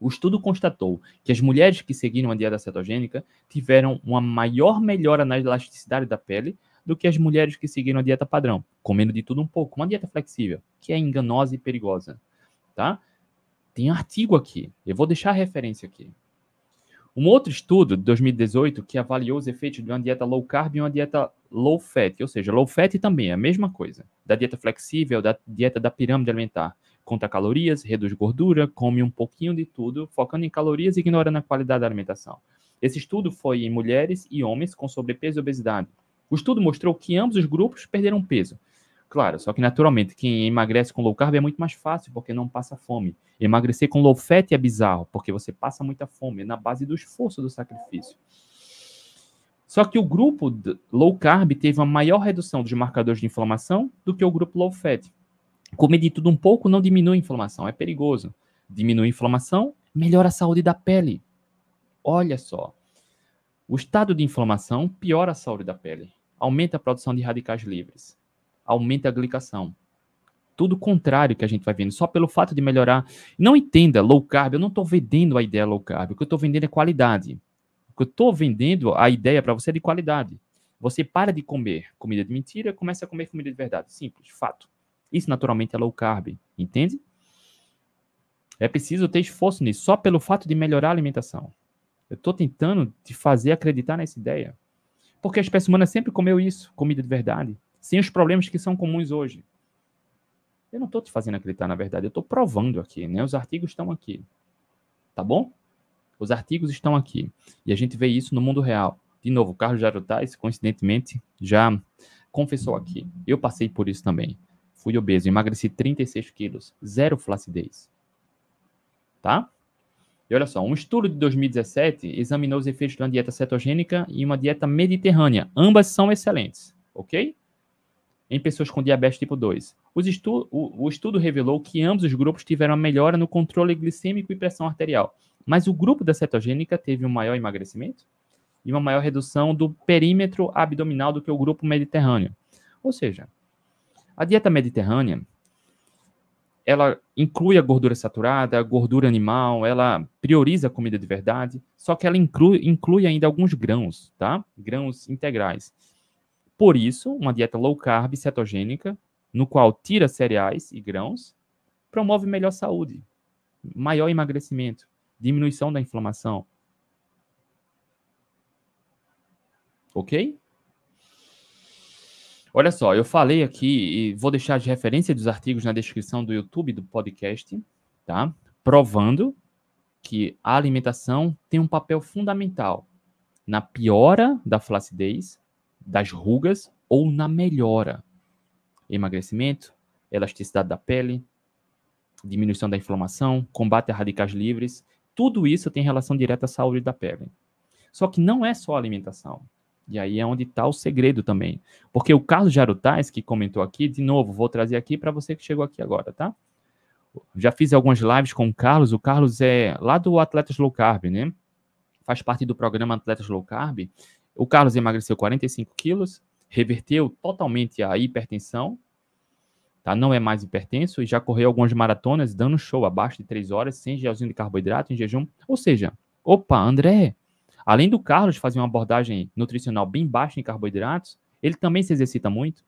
O estudo constatou que as mulheres que seguiram a dieta cetogênica tiveram uma maior melhora na elasticidade da pele do que as mulheres que seguiram a dieta padrão, comendo de tudo um pouco, uma dieta flexível, que é enganosa e perigosa, tá? Tem artigo aqui, eu vou deixar a referência aqui. Um outro estudo de 2018 que avaliou os efeitos de uma dieta low carb e uma dieta low fat, ou seja, low fat também é a mesma coisa, da dieta flexível, da dieta da pirâmide alimentar. Conta calorias, reduz gordura, come um pouquinho de tudo, focando em calorias e ignorando a qualidade da alimentação. Esse estudo foi em mulheres e homens com sobrepeso e obesidade. O estudo mostrou que ambos os grupos perderam peso, Claro, só que naturalmente quem emagrece com low carb é muito mais fácil porque não passa fome. Emagrecer com low fat é bizarro porque você passa muita fome, é na base do esforço do sacrifício. Só que o grupo low carb teve uma maior redução dos marcadores de inflamação do que o grupo low fat. Comer de tudo um pouco não diminui a inflamação, é perigoso. Diminui a inflamação, melhora a saúde da pele. Olha só. O estado de inflamação piora a saúde da pele, aumenta a produção de radicais livres aumenta a glicação. Tudo contrário que a gente vai vendo, só pelo fato de melhorar. Não entenda, low carb, eu não estou vendendo a ideia low carb, o que eu estou vendendo é qualidade. O que eu estou vendendo, a ideia para você é de qualidade. Você para de comer comida de mentira, começa a comer comida de verdade. Simples, fato. Isso naturalmente é low carb, entende? É preciso ter esforço nisso, só pelo fato de melhorar a alimentação. Eu estou tentando te fazer acreditar nessa ideia. Porque a espécie humana sempre comeu isso, comida de verdade sem os problemas que são comuns hoje. Eu não estou te fazendo acreditar, na verdade, eu estou provando aqui, né? Os artigos estão aqui. Tá bom? Os artigos estão aqui. E a gente vê isso no mundo real. De novo, o Carlos Jarutais, coincidentemente, já confessou aqui. Eu passei por isso também. Fui obeso, emagreci 36 quilos, zero flacidez. Tá? E olha só, um estudo de 2017 examinou os efeitos de uma dieta cetogênica e uma dieta mediterrânea. Ambas são excelentes, ok? em pessoas com diabetes tipo 2. Estu o, o, estudo revelou que ambos os grupos tiveram uma melhora no controle glicêmico e pressão arterial, mas o grupo da cetogênica teve um maior emagrecimento e uma maior redução do perímetro abdominal do que o grupo mediterrâneo. Ou seja, a dieta mediterrânea ela inclui a gordura saturada, a gordura animal, ela prioriza a comida de verdade, só que ela inclui, inclui ainda alguns grãos, tá? Grãos integrais. Por isso, uma dieta low carb cetogênica, no qual tira cereais e grãos, promove melhor saúde, maior emagrecimento, diminuição da inflamação. Ok? Olha só, eu falei aqui e vou deixar de referência dos artigos na descrição do YouTube do podcast, tá? Provando que a alimentação tem um papel fundamental na piora da flacidez, das rugas ou na melhora. Emagrecimento, elasticidade da pele, diminuição da inflamação, combate a radicais livres, tudo isso tem relação direta à saúde da pele. Só que não é só alimentação. E aí é onde está o segredo também. Porque o Carlos Jarutais, que comentou aqui, de novo, vou trazer aqui para você que chegou aqui agora, tá? Já fiz algumas lives com o Carlos. O Carlos é lá do Atletas Low Carb, né? Faz parte do programa Atletas Low Carb. O Carlos emagreceu 45 quilos, reverteu totalmente a hipertensão, tá? não é mais hipertenso e já correu algumas maratonas dando show abaixo de 3 horas, sem gelzinho de carboidrato, em jejum. Ou seja, opa, André, além do Carlos fazer uma abordagem nutricional bem baixa em carboidratos, ele também se exercita muito?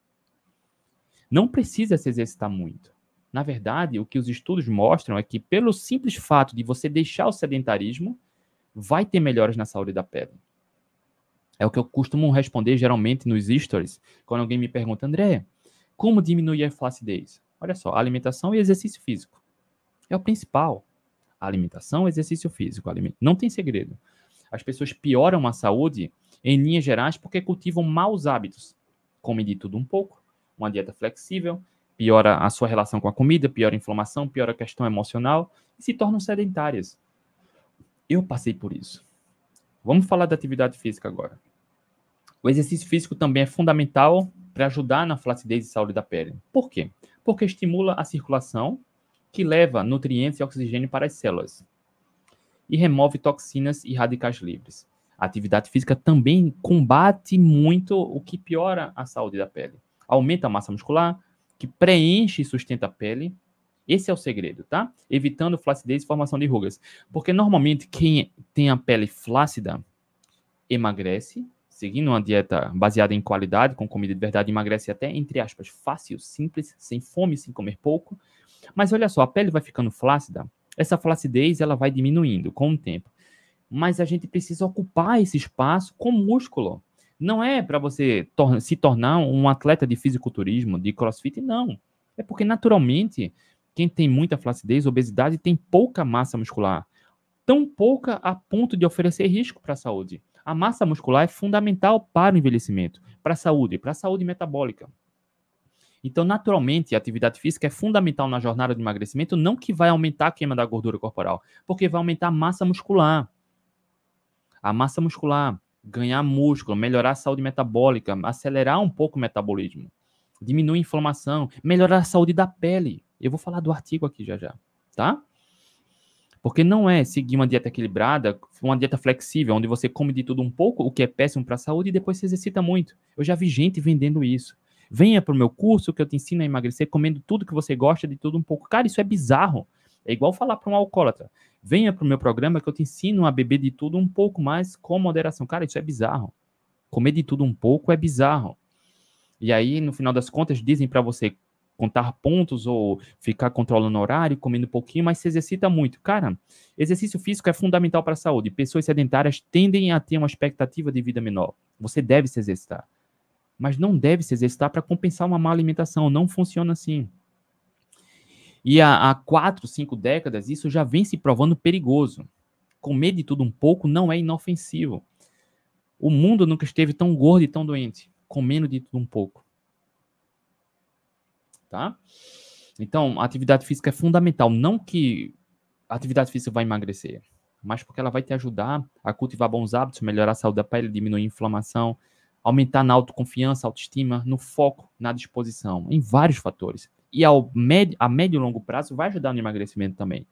Não precisa se exercitar muito. Na verdade, o que os estudos mostram é que, pelo simples fato de você deixar o sedentarismo, vai ter melhoras na saúde da pele. É o que eu costumo responder geralmente nos stories, quando alguém me pergunta, André, como diminuir a flacidez? Olha só, alimentação e exercício físico. É o principal. Alimentação, exercício físico. Não tem segredo. As pessoas pioram a saúde, em linhas gerais, porque cultivam maus hábitos. Comem de tudo um pouco, uma dieta flexível, piora a sua relação com a comida, piora a inflamação, piora a questão emocional e se tornam sedentárias. Eu passei por isso. Vamos falar da atividade física agora. O exercício físico também é fundamental para ajudar na flacidez e saúde da pele. Por quê? Porque estimula a circulação, que leva nutrientes e oxigênio para as células e remove toxinas e radicais livres. A atividade física também combate muito o que piora a saúde da pele. Aumenta a massa muscular, que preenche e sustenta a pele. Esse é o segredo, tá? Evitando flacidez e formação de rugas. Porque normalmente quem tem a pele flácida emagrece, seguindo uma dieta baseada em qualidade, com comida de verdade, emagrece até, entre aspas, fácil, simples, sem fome, sem comer pouco. Mas olha só, a pele vai ficando flácida, essa flacidez ela vai diminuindo com o tempo. Mas a gente precisa ocupar esse espaço com músculo. Não é para você tor se tornar um atleta de fisiculturismo, de crossfit, não. É porque naturalmente quem tem muita flacidez, obesidade, tem pouca massa muscular. Tão pouca a ponto de oferecer risco para a saúde. A massa muscular é fundamental para o envelhecimento, para a saúde, para a saúde metabólica. Então, naturalmente, a atividade física é fundamental na jornada de emagrecimento, não que vai aumentar a queima da gordura corporal, porque vai aumentar a massa muscular. A massa muscular, ganhar músculo, melhorar a saúde metabólica, acelerar um pouco o metabolismo, diminuir a inflamação, melhorar a saúde da pele. Eu vou falar do artigo aqui já já, tá? Porque não é seguir uma dieta equilibrada, uma dieta flexível, onde você come de tudo um pouco, o que é péssimo para a saúde, e depois se exercita muito. Eu já vi gente vendendo isso. Venha para o meu curso que eu te ensino a emagrecer comendo tudo que você gosta de tudo um pouco. Cara, isso é bizarro. É igual falar para um alcoólatra. Venha para o meu programa que eu te ensino a beber de tudo um pouco mais com moderação. Cara, isso é bizarro. Comer de tudo um pouco é bizarro. E aí, no final das contas, dizem para você contar pontos ou ficar controlando o horário, comendo um pouquinho, mas se exercita muito. Cara, exercício físico é fundamental para a saúde. Pessoas sedentárias tendem a ter uma expectativa de vida menor. Você deve se exercitar mas não deve se exercitar para compensar uma má alimentação. Não funciona assim. E há, há quatro, cinco décadas, isso já vem se provando perigoso. Comer de tudo um pouco não é inofensivo. O mundo nunca esteve tão gordo e tão doente, comendo de tudo um pouco. Tá? Então, a atividade física é fundamental. Não que a atividade física vai emagrecer, mas porque ela vai te ajudar a cultivar bons hábitos, melhorar a saúde da pele, diminuir a inflamação, aumentar na autoconfiança, autoestima, no foco, na disposição, em vários fatores. E ao médio, a médio e longo prazo vai ajudar no emagrecimento também.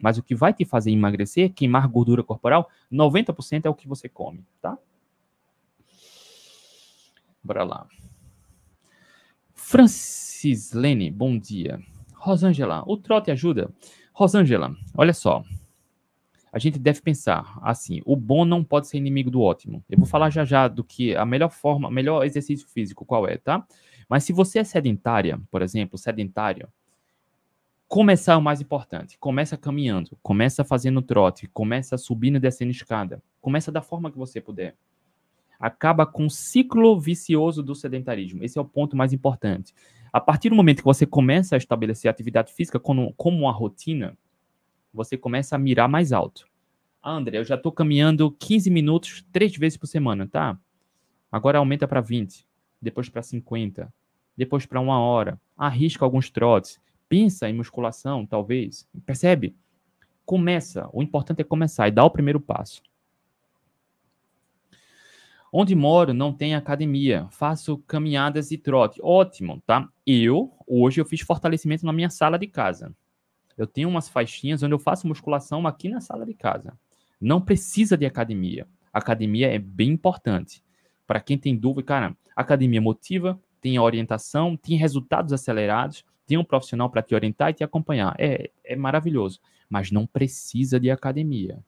Mas o que vai te fazer emagrecer, queimar gordura corporal, 90% é o que você come, tá? Bora lá. Francislene, bom dia. Rosângela, o trote ajuda? Rosângela, olha só, a gente deve pensar assim: o bom não pode ser inimigo do ótimo. Eu vou falar já já do que a melhor forma, melhor exercício físico qual é, tá? Mas se você é sedentária, por exemplo, sedentário, começar é o mais importante. Começa caminhando, começa fazendo trote, começa subindo e descendo escada. Começa da forma que você puder. Acaba com o ciclo vicioso do sedentarismo. Esse é o ponto mais importante. A partir do momento que você começa a estabelecer atividade física como, como uma rotina, você começa a mirar mais alto. Ah, André, eu já estou caminhando 15 minutos três vezes por semana, tá? Agora aumenta para 20, depois para 50, depois para uma hora. Arrisca alguns trotes. Pensa em musculação, talvez. Percebe? Começa. O importante é começar e dar o primeiro passo. Onde moro não tem academia. Faço caminhadas e trote. Ótimo, tá? Eu, hoje, eu fiz fortalecimento na minha sala de casa. Eu tenho umas faixinhas onde eu faço musculação aqui na sala de casa. Não precisa de academia. academia é bem importante. Para quem tem dúvida, cara, academia motiva, tem orientação, tem resultados acelerados, tem um profissional para te orientar e te acompanhar. É, é maravilhoso. Mas não precisa de academia.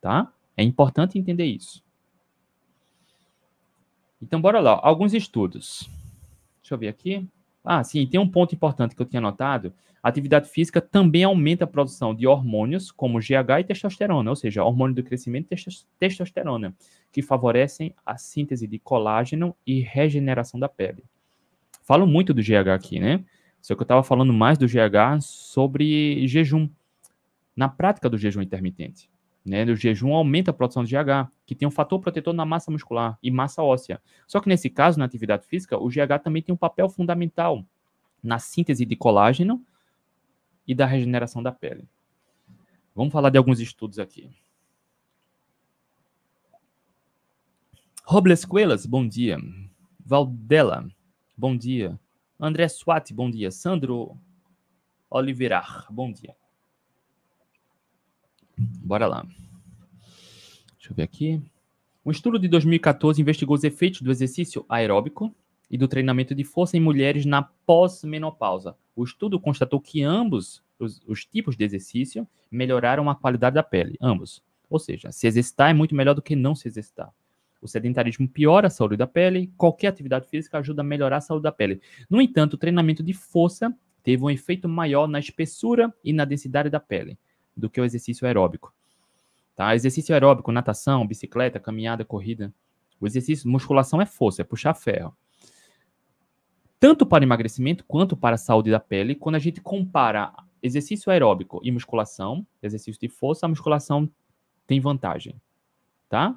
Tá? É importante entender isso. Então, bora lá. Alguns estudos. Deixa eu ver aqui. Ah, sim, tem um ponto importante que eu tinha notado. A atividade física também aumenta a produção de hormônios como GH e testosterona, ou seja, hormônio do crescimento e testosterona, que favorecem a síntese de colágeno e regeneração da pele. Falo muito do GH aqui, né? Só que eu estava falando mais do GH sobre jejum, na prática do jejum intermitente. Né? O jejum aumenta a produção de GH, que tem um fator protetor na massa muscular e massa óssea. Só que nesse caso, na atividade física, o GH também tem um papel fundamental na síntese de colágeno e da regeneração da pele. Vamos falar de alguns estudos aqui. Robles Coelas, bom dia. Valdela, bom dia. André Swat, bom dia. Sandro Oliveira, bom dia. Bora lá. Deixa eu ver aqui. Um estudo de 2014 investigou os efeitos do exercício aeróbico e do treinamento de força em mulheres na pós-menopausa. O estudo constatou que ambos os, os, tipos de exercício melhoraram a qualidade da pele, ambos. Ou seja, se exercitar é muito melhor do que não se exercitar. O sedentarismo piora a saúde da pele, qualquer atividade física ajuda a melhorar a saúde da pele. No entanto, o treinamento de força teve um efeito maior na espessura e na densidade da pele do que o exercício aeróbico. Tá? Exercício aeróbico, natação, bicicleta, caminhada, corrida. O exercício musculação é força, é puxar ferro. Tanto para emagrecimento quanto para a saúde da pele, quando a gente compara exercício aeróbico e musculação, exercício de força, a musculação tem vantagem, tá?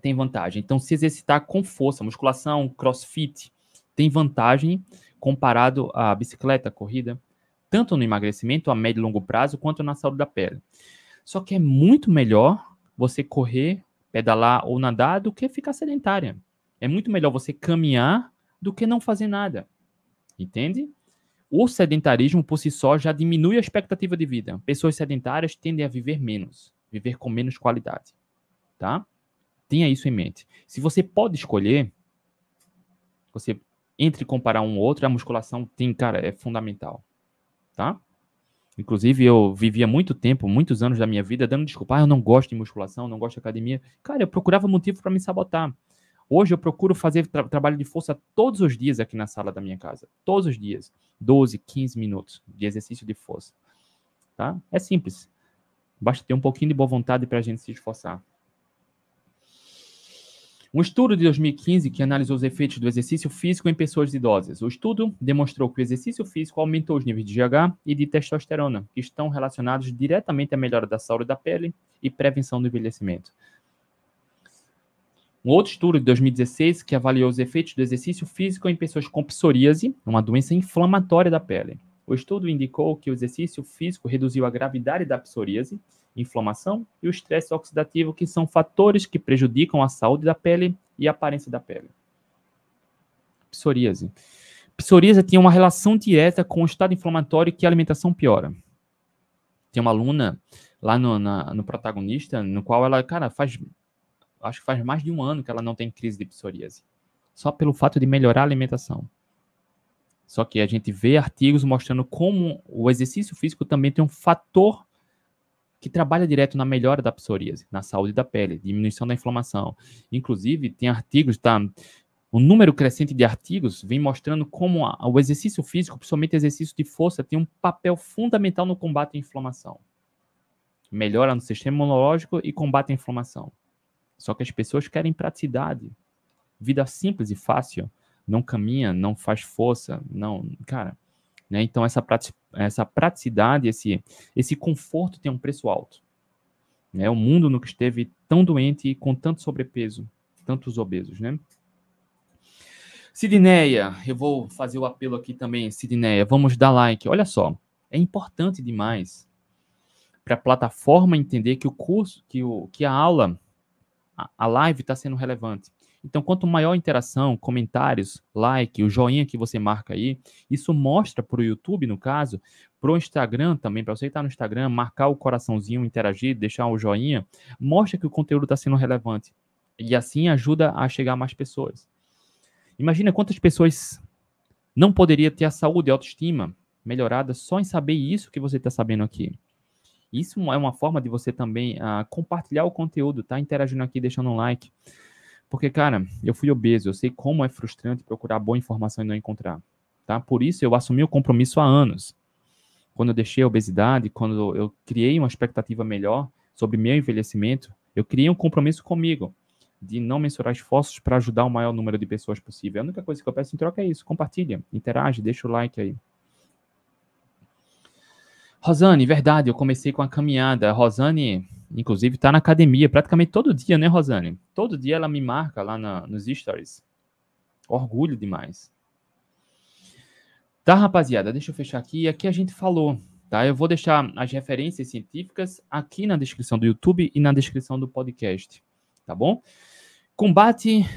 Tem vantagem. Então, se exercitar com força, musculação, crossfit, tem vantagem comparado à bicicleta, corrida tanto no emagrecimento a médio e longo prazo, quanto na saúde da pele. Só que é muito melhor você correr, pedalar ou nadar do que ficar sedentária. É muito melhor você caminhar do que não fazer nada. Entende? O sedentarismo por si só já diminui a expectativa de vida. Pessoas sedentárias tendem a viver menos, viver com menos qualidade, tá? Tenha isso em mente. Se você pode escolher, você entre comparar um ou outro, a musculação tem, cara, é fundamental tá? Inclusive, eu vivia muito tempo, muitos anos da minha vida, dando desculpa. Ah, eu não gosto de musculação, não gosto de academia. Cara, eu procurava motivo para me sabotar. Hoje eu procuro fazer tra trabalho de força todos os dias aqui na sala da minha casa. Todos os dias. 12, 15 minutos de exercício de força. Tá? É simples. Basta ter um pouquinho de boa vontade para a gente se esforçar. Um estudo de 2015 que analisou os efeitos do exercício físico em pessoas idosas. O estudo demonstrou que o exercício físico aumentou os níveis de GH e de testosterona, que estão relacionados diretamente à melhora da saúde da pele e prevenção do envelhecimento. Um outro estudo de 2016 que avaliou os efeitos do exercício físico em pessoas com psoríase, uma doença inflamatória da pele. O estudo indicou que o exercício físico reduziu a gravidade da psoríase inflamação e o estresse oxidativo, que são fatores que prejudicam a saúde da pele e a aparência da pele. Psoríase. Psoríase tinha uma relação direta com o estado inflamatório que a alimentação piora. Tem uma aluna lá no, na, no protagonista, no qual ela, cara, faz. Acho que faz mais de um ano que ela não tem crise de psoríase. Só pelo fato de melhorar a alimentação. Só que a gente vê artigos mostrando como o exercício físico também tem um fator que trabalha direto na melhora da psoríase, na saúde da pele, diminuição da inflamação. Inclusive, tem artigos, tá? Um número crescente de artigos vem mostrando como a, o exercício físico, principalmente exercício de força, tem um papel fundamental no combate à inflamação. Melhora no sistema imunológico e combate a inflamação. Só que as pessoas querem praticidade. Vida simples e fácil. Não caminha, não faz força, não. Cara, né? Então, essa, essa praticidade, esse, esse conforto tem um preço alto. Né? O mundo nunca esteve tão doente e com tanto sobrepeso, tantos obesos. Né? Sidneia, eu vou fazer o apelo aqui também, Sidneia, vamos dar like. Olha só, é importante demais para a plataforma entender que o curso, que, o, que a aula, a, live está sendo relevante. Então, quanto maior interação, comentários, like, o joinha que você marca aí, isso mostra para o YouTube, no caso, para o Instagram também, para você estar no Instagram, marcar o coraçãozinho, interagir, deixar o joinha, mostra que o conteúdo está sendo relevante. E assim ajuda a chegar a mais pessoas. Imagina quantas pessoas não poderia ter a saúde e a autoestima melhorada só em saber isso que você está sabendo aqui. Isso é uma forma de você também uh, compartilhar o conteúdo, tá? Interagindo aqui, deixando um like. Porque, cara, eu fui obeso, eu sei como é frustrante procurar boa informação e não encontrar, tá? Por isso eu assumi o compromisso há anos. Quando eu deixei a obesidade, quando eu criei uma expectativa melhor sobre meu envelhecimento, eu criei um compromisso comigo de não mensurar esforços para ajudar o maior número de pessoas possível. A única coisa que eu peço em troca é isso, compartilha, interage, deixa o like aí. Rosane, verdade, eu comecei com a caminhada. Rosane, Inclusive, tá na academia praticamente todo dia, né, Rosane? Todo dia ela me marca lá na, nos stories. Orgulho demais. Tá, rapaziada? Deixa eu fechar aqui. Aqui a gente falou, tá? Eu vou deixar as referências científicas aqui na descrição do YouTube e na descrição do podcast, tá bom? Combate.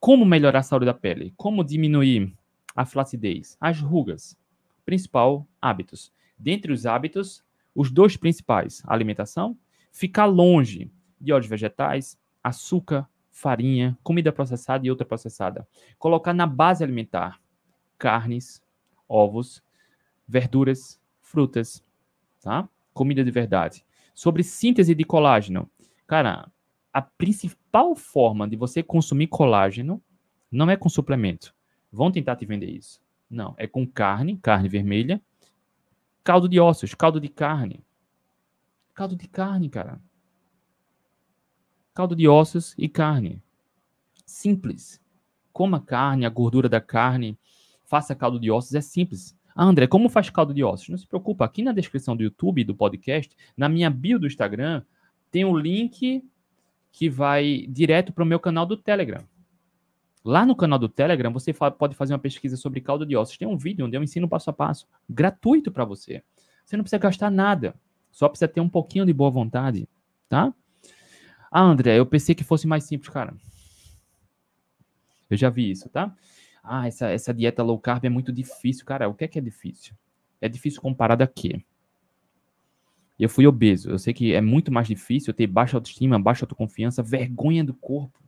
Como melhorar a saúde da pele? Como diminuir a flacidez? As rugas. Principal, hábitos. Dentre os hábitos, os dois principais: alimentação, ficar longe de óleos vegetais, açúcar, farinha, comida processada e outra processada. Colocar na base alimentar carnes, ovos, verduras, frutas, tá? Comida de verdade. Sobre síntese de colágeno. Cara, a principal forma de você consumir colágeno não é com suplemento. Vão tentar te vender isso. Não, é com carne, carne vermelha, caldo de ossos, caldo de carne. Caldo de carne, cara. Caldo de ossos e carne. Simples. Coma carne, a gordura da carne, faça caldo de ossos, é simples. Ah, André, como faz caldo de ossos? Não se preocupa, aqui na descrição do YouTube, do podcast, na minha bio do Instagram, tem um link que vai direto para o meu canal do Telegram. Lá no canal do Telegram, você pode fazer uma pesquisa sobre caldo de ossos. Tem um vídeo onde eu ensino passo a passo, gratuito para você. Você não precisa gastar nada, só precisa ter um pouquinho de boa vontade, tá? Ah, André, eu pensei que fosse mais simples, cara. Eu já vi isso, tá? Ah, essa, essa dieta low carb é muito difícil. Cara, o que é que é difícil? É difícil comparado a quê? Eu fui obeso. Eu sei que é muito mais difícil ter baixa autoestima, baixa autoconfiança, vergonha do corpo,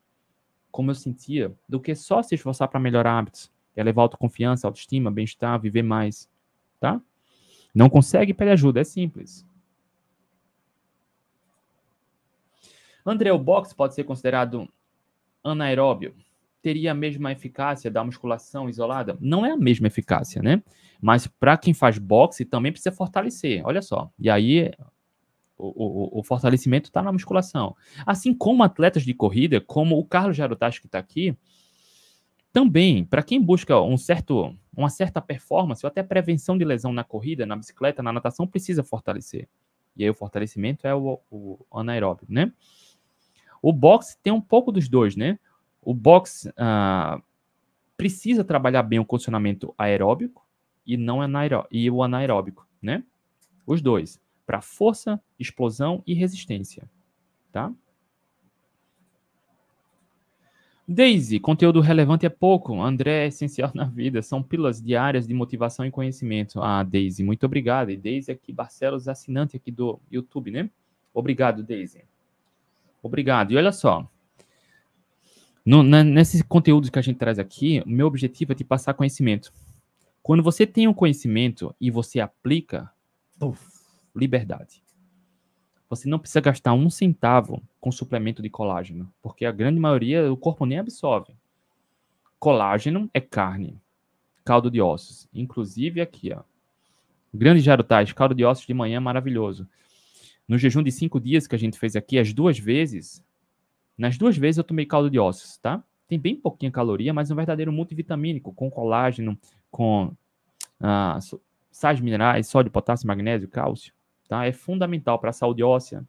como eu sentia, do que só se esforçar para melhorar hábitos. Elevar autoconfiança, autoestima, bem-estar, viver mais. Tá? Não consegue, pede ajuda. É simples. André, o boxe pode ser considerado anaeróbio? Teria a mesma eficácia da musculação isolada? Não é a mesma eficácia, né? Mas para quem faz boxe também precisa fortalecer. Olha só. E aí o, o, o fortalecimento está na musculação. Assim como atletas de corrida, como o Carlos Jarotacho que está aqui, também, para quem busca um certo, uma certa performance ou até prevenção de lesão na corrida, na bicicleta, na natação, precisa fortalecer. E aí o fortalecimento é o, o anaeróbio, né? O boxe tem um pouco dos dois, né? O boxe uh, precisa trabalhar bem o condicionamento aeróbico e não anaeró e o anaeróbico, né? Os dois, para força, explosão e resistência, tá? Daisy, conteúdo relevante é pouco. André é essencial [laughs] na vida. São pílulas diárias de motivação e conhecimento. Ah, Daisy, muito obrigado. E Daisy aqui, Barcelos, assinante aqui do YouTube, né? Obrigado, Daisy. Obrigado. E olha só. No, na, nesse conteúdo que a gente traz aqui, o meu objetivo é te passar conhecimento. Quando você tem um conhecimento e você aplica, uf, liberdade. Você não precisa gastar um centavo com suplemento de colágeno, porque a grande maioria o corpo nem absorve. Colágeno é carne, caldo de ossos. Inclusive aqui, ó. Grande jarutais, caldo de ossos de manhã maravilhoso. No jejum de cinco dias que a gente fez aqui, as duas vezes, nas duas vezes eu tomei caldo de ossos, tá? Tem bem pouquinha caloria, mas é um verdadeiro multivitamínico, com colágeno, com ah, sais minerais, sódio, potássio, magnésio, cálcio. Tá? É fundamental para a saúde óssea,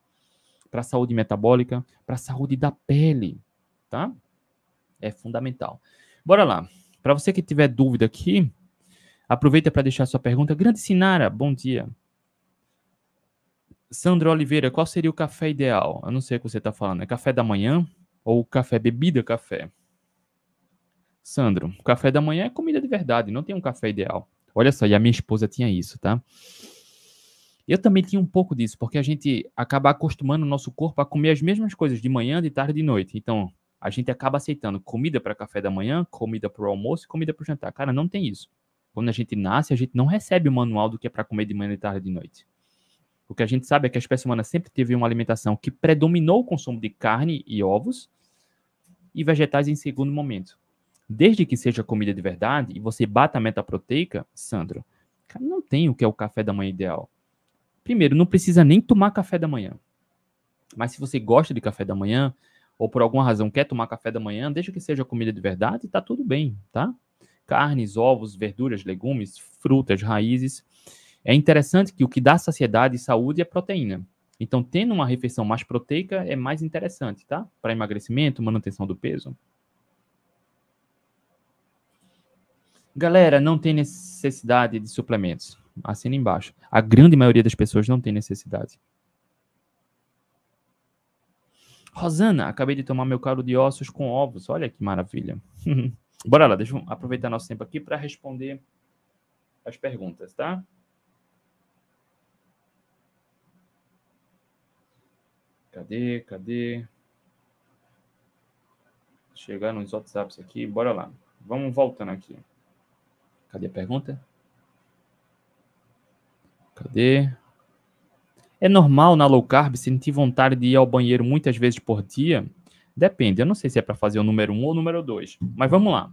para a saúde metabólica, para a saúde da pele. Tá? É fundamental. Bora lá. Para você que tiver dúvida aqui, aproveita para deixar sua pergunta. Grande Sinara, bom dia. Sandro Oliveira, qual seria o café ideal? Eu não sei o que você está falando. É café da manhã ou café bebida café? Sandro, café da manhã é comida de verdade, não tem um café ideal. Olha só, e a minha esposa tinha isso, tá? Eu também tinha um pouco disso, porque a gente acaba acostumando o nosso corpo a comer as mesmas coisas de manhã, de tarde e de noite. Então, a gente acaba aceitando comida para café da manhã, comida para o almoço e comida para o jantar. Cara, não tem isso. Quando a gente nasce, a gente não recebe o manual do que é para comer de manhã, de tarde e de noite. O que a gente sabe é que a espécie humana sempre teve uma alimentação que predominou o consumo de carne e ovos e vegetais em segundo momento. Desde que seja comida de verdade e você bata a meta proteica, Sandro, cara, não tem o que é o café da manhã ideal. Primeiro, não precisa nem tomar café da manhã. Mas se você gosta de café da manhã, ou por alguma razão quer tomar café da manhã, deixa que seja comida de verdade, tá tudo bem, tá? Carnes, ovos, verduras, legumes, frutas, raízes. É interessante que o que dá saciedade e saúde é proteína. Então, tendo uma refeição mais proteica é mais interessante, tá? Para emagrecimento, manutenção do peso. Galera, não tem necessidade de suplementos. Assina embaixo. A grande maioria das pessoas não tem necessidade. Rosana, acabei de tomar meu caldo de ossos com ovos. Olha que maravilha. [laughs] Bora lá, deixa eu aproveitar nosso tempo aqui para responder as perguntas, tá? Cadê? Cadê? Chegar nos WhatsApps aqui. Bora lá. Vamos voltando aqui. Cadê a pergunta? Cadê? É normal na low carb sentir vontade de ir ao banheiro muitas vezes por dia? Depende. Eu não sei se é para fazer o número 1 um ou o número 2. Mas vamos lá.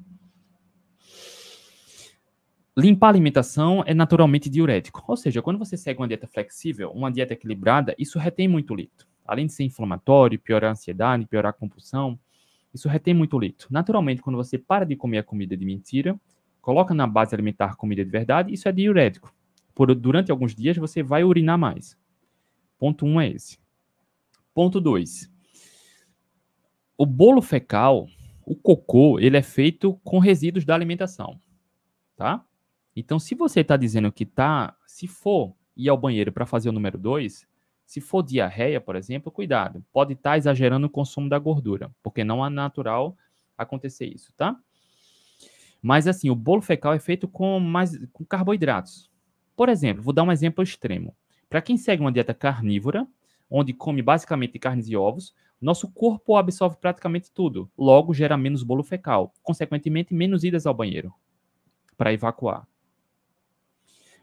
Limpar a alimentação é naturalmente diurético. Ou seja, quando você segue uma dieta flexível, uma dieta equilibrada, isso retém muito líquido além de ser inflamatório, piorar a ansiedade, piorar a compulsão, isso retém muito líquido. Naturalmente, quando você para de comer a comida de mentira, coloca na base alimentar comida de verdade, isso é diurético. Por, durante alguns dias você vai urinar mais. Ponto 1 um é esse. Ponto 2. O bolo fecal, o cocô, ele é feito com resíduos da alimentação, tá? Então, se você está dizendo que tá, se for ir ao banheiro para fazer o número 2, se for diarreia, por exemplo, cuidado, pode estar tá exagerando o consumo da gordura, porque não é natural acontecer isso, tá? Mas assim, o bolo fecal é feito com mais com carboidratos. Por exemplo, vou dar um exemplo extremo. Para quem segue uma dieta carnívora, onde come basicamente carnes e ovos, nosso corpo absorve praticamente tudo, logo gera menos bolo fecal, consequentemente menos idas ao banheiro para evacuar.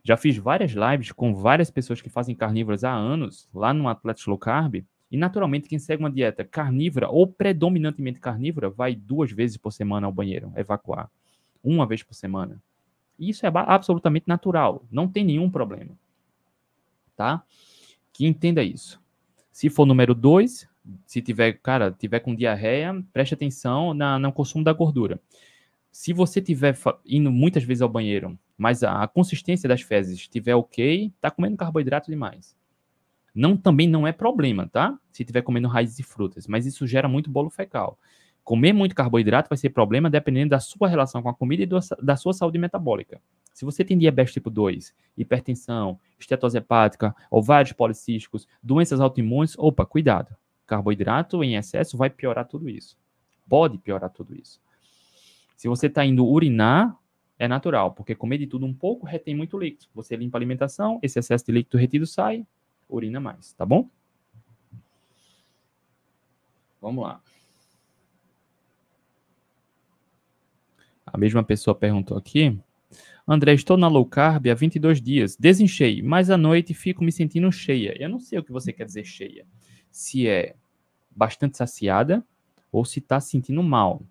Já fiz várias lives com várias pessoas que fazem carnívoras há anos, lá no Atletas Low Carb, e naturalmente quem segue uma dieta carnívora ou predominantemente carnívora vai duas vezes por semana ao banheiro, evacuar. Uma vez por semana. Isso é absolutamente natural, não tem nenhum problema. Tá? Que entenda isso. Se for número dois, se tiver, cara, tiver com diarreia, preste atenção na, no consumo da gordura. Se você tiver indo muitas vezes ao banheiro mas a consistência das fezes estiver ok, tá comendo carboidrato demais. Não também não é problema, tá? Se estiver comendo raízes e frutas, mas isso gera muito bolo fecal. Comer muito carboidrato vai ser problema dependendo da sua relação com a comida e do, da sua saúde metabólica. Se você tem diabetes tipo 2, hipertensão, estetose hepática, ovários policísticos, doenças autoimunes, opa, cuidado. Carboidrato em excesso vai piorar tudo isso. Pode piorar tudo isso. Se você está indo urinar, é natural, porque comer de tudo um pouco retém muito líquido. Você limpa a alimentação, esse excesso de líquido retido sai, urina mais, tá bom? Vamos lá. A mesma pessoa perguntou aqui. André, estou na low carb há 22 dias. Desenchei, mas à noite fico me sentindo cheia. Eu não sei o que você quer dizer cheia. Se é bastante saciada ou se está sentindo mal.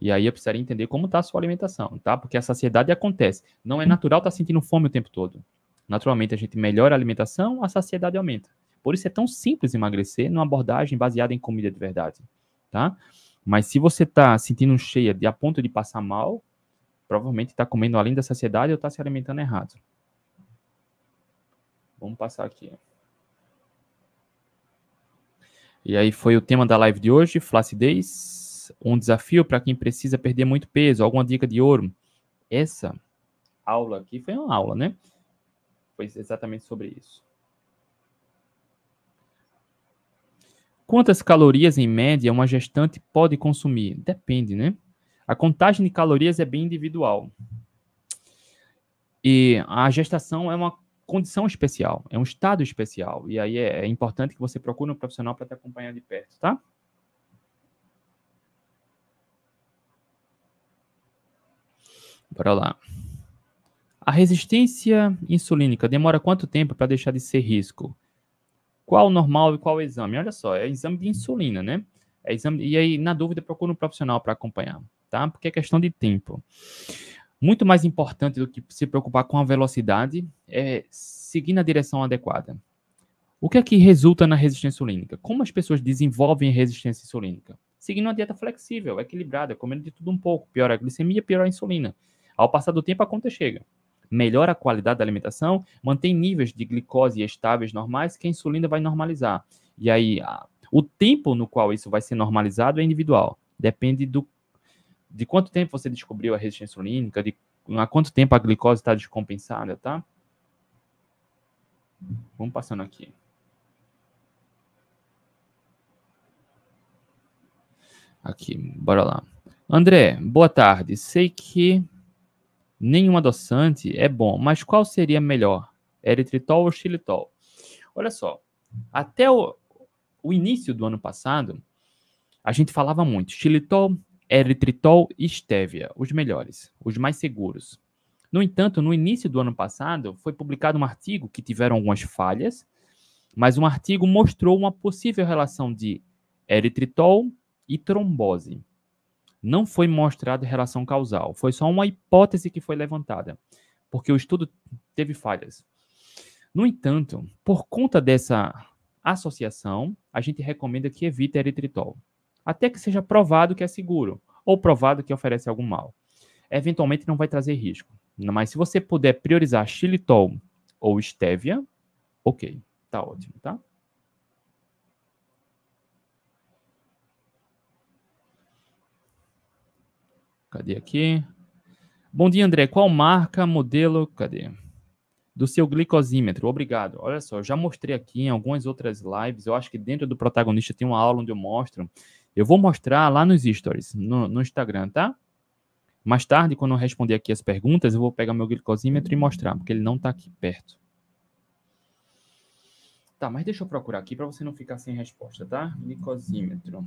E aí eu precisaria entender como está a sua alimentação, tá? Porque a saciedade acontece. Não é natural estar tá sentindo fome o tempo todo. Naturalmente, a gente melhora a alimentação, a saciedade aumenta. Por isso é tão simples emagrecer numa abordagem baseada em comida de verdade, tá? Mas se você está sentindo cheia de a ponto de passar mal, provavelmente está comendo além da saciedade ou está se alimentando errado. Vamos passar aqui. E aí foi o tema da live de hoje, flacidez um desafio para quem precisa perder muito peso, alguma dica de ouro? Essa aula aqui foi uma aula, né? Foi exatamente sobre isso. Quantas calorias em média uma gestante pode consumir? Depende, né? A contagem de calorias é bem individual. E a gestação é uma condição especial, é um estado especial. E aí é, é importante que você procure um profissional para te acompanhar de perto, tá? Bora lá. A resistência insulínica demora quanto tempo para deixar de ser risco? Qual o normal e qual o exame? Olha só, é exame de insulina, né? É exame, e aí, na dúvida, procura um profissional para acompanhar, tá? Porque é questão de tempo. Muito mais importante do que se preocupar com a velocidade é seguir na direção adequada. O que é que resulta na resistência insulínica? Como as pessoas desenvolvem resistência insulínica? Seguindo uma dieta flexível, equilibrada, comendo de tudo um pouco. Pior a glicemia, pior a insulina. Ao passar do tempo, a conta chega. Melhora a qualidade da alimentação, mantém níveis de glicose estáveis normais que a insulina vai normalizar. E aí, o tempo no qual isso vai ser normalizado é individual. Depende do de quanto tempo você descobriu a resistência insulínica, de há quanto tempo a glicose está descompensada, tá? Vamos passando aqui. Aqui, bora lá. André, boa tarde. Sei que nenhum adoçante é bom, mas qual seria melhor? Eritritol ou xilitol? Olha só, até o, o início do ano passado, a gente falava muito xilitol, eritritol e estévia, os melhores, os mais seguros. No entanto, no início do ano passado, foi publicado um artigo que tiveram algumas falhas, mas um artigo mostrou uma possível relação de eritritol e trombose. Não foi mostrada relação causal, foi só uma hipótese que foi levantada, porque o estudo teve falhas. No entanto, por conta dessa associação, a gente recomenda que evite eritritol, até que seja provado que é seguro ou provado que oferece algum mal. Eventualmente não vai trazer risco, mas se você puder priorizar xilitol ou estévia, ok, tá ótimo, tá? Cadê aqui? Bom dia, André. Qual marca, modelo, cadê? Do seu glicosímetro. Obrigado. Olha só, eu já mostrei aqui em algumas outras lives. Eu acho que dentro do protagonista tem uma aula onde eu mostro. Eu vou mostrar lá nos stories, no, no Instagram, tá? Mais tarde, quando eu responder aqui as perguntas, eu vou pegar meu glicosímetro e mostrar, porque ele não está aqui perto. Tá, mas deixa eu procurar aqui para você não ficar sem resposta, tá? Glicosímetro.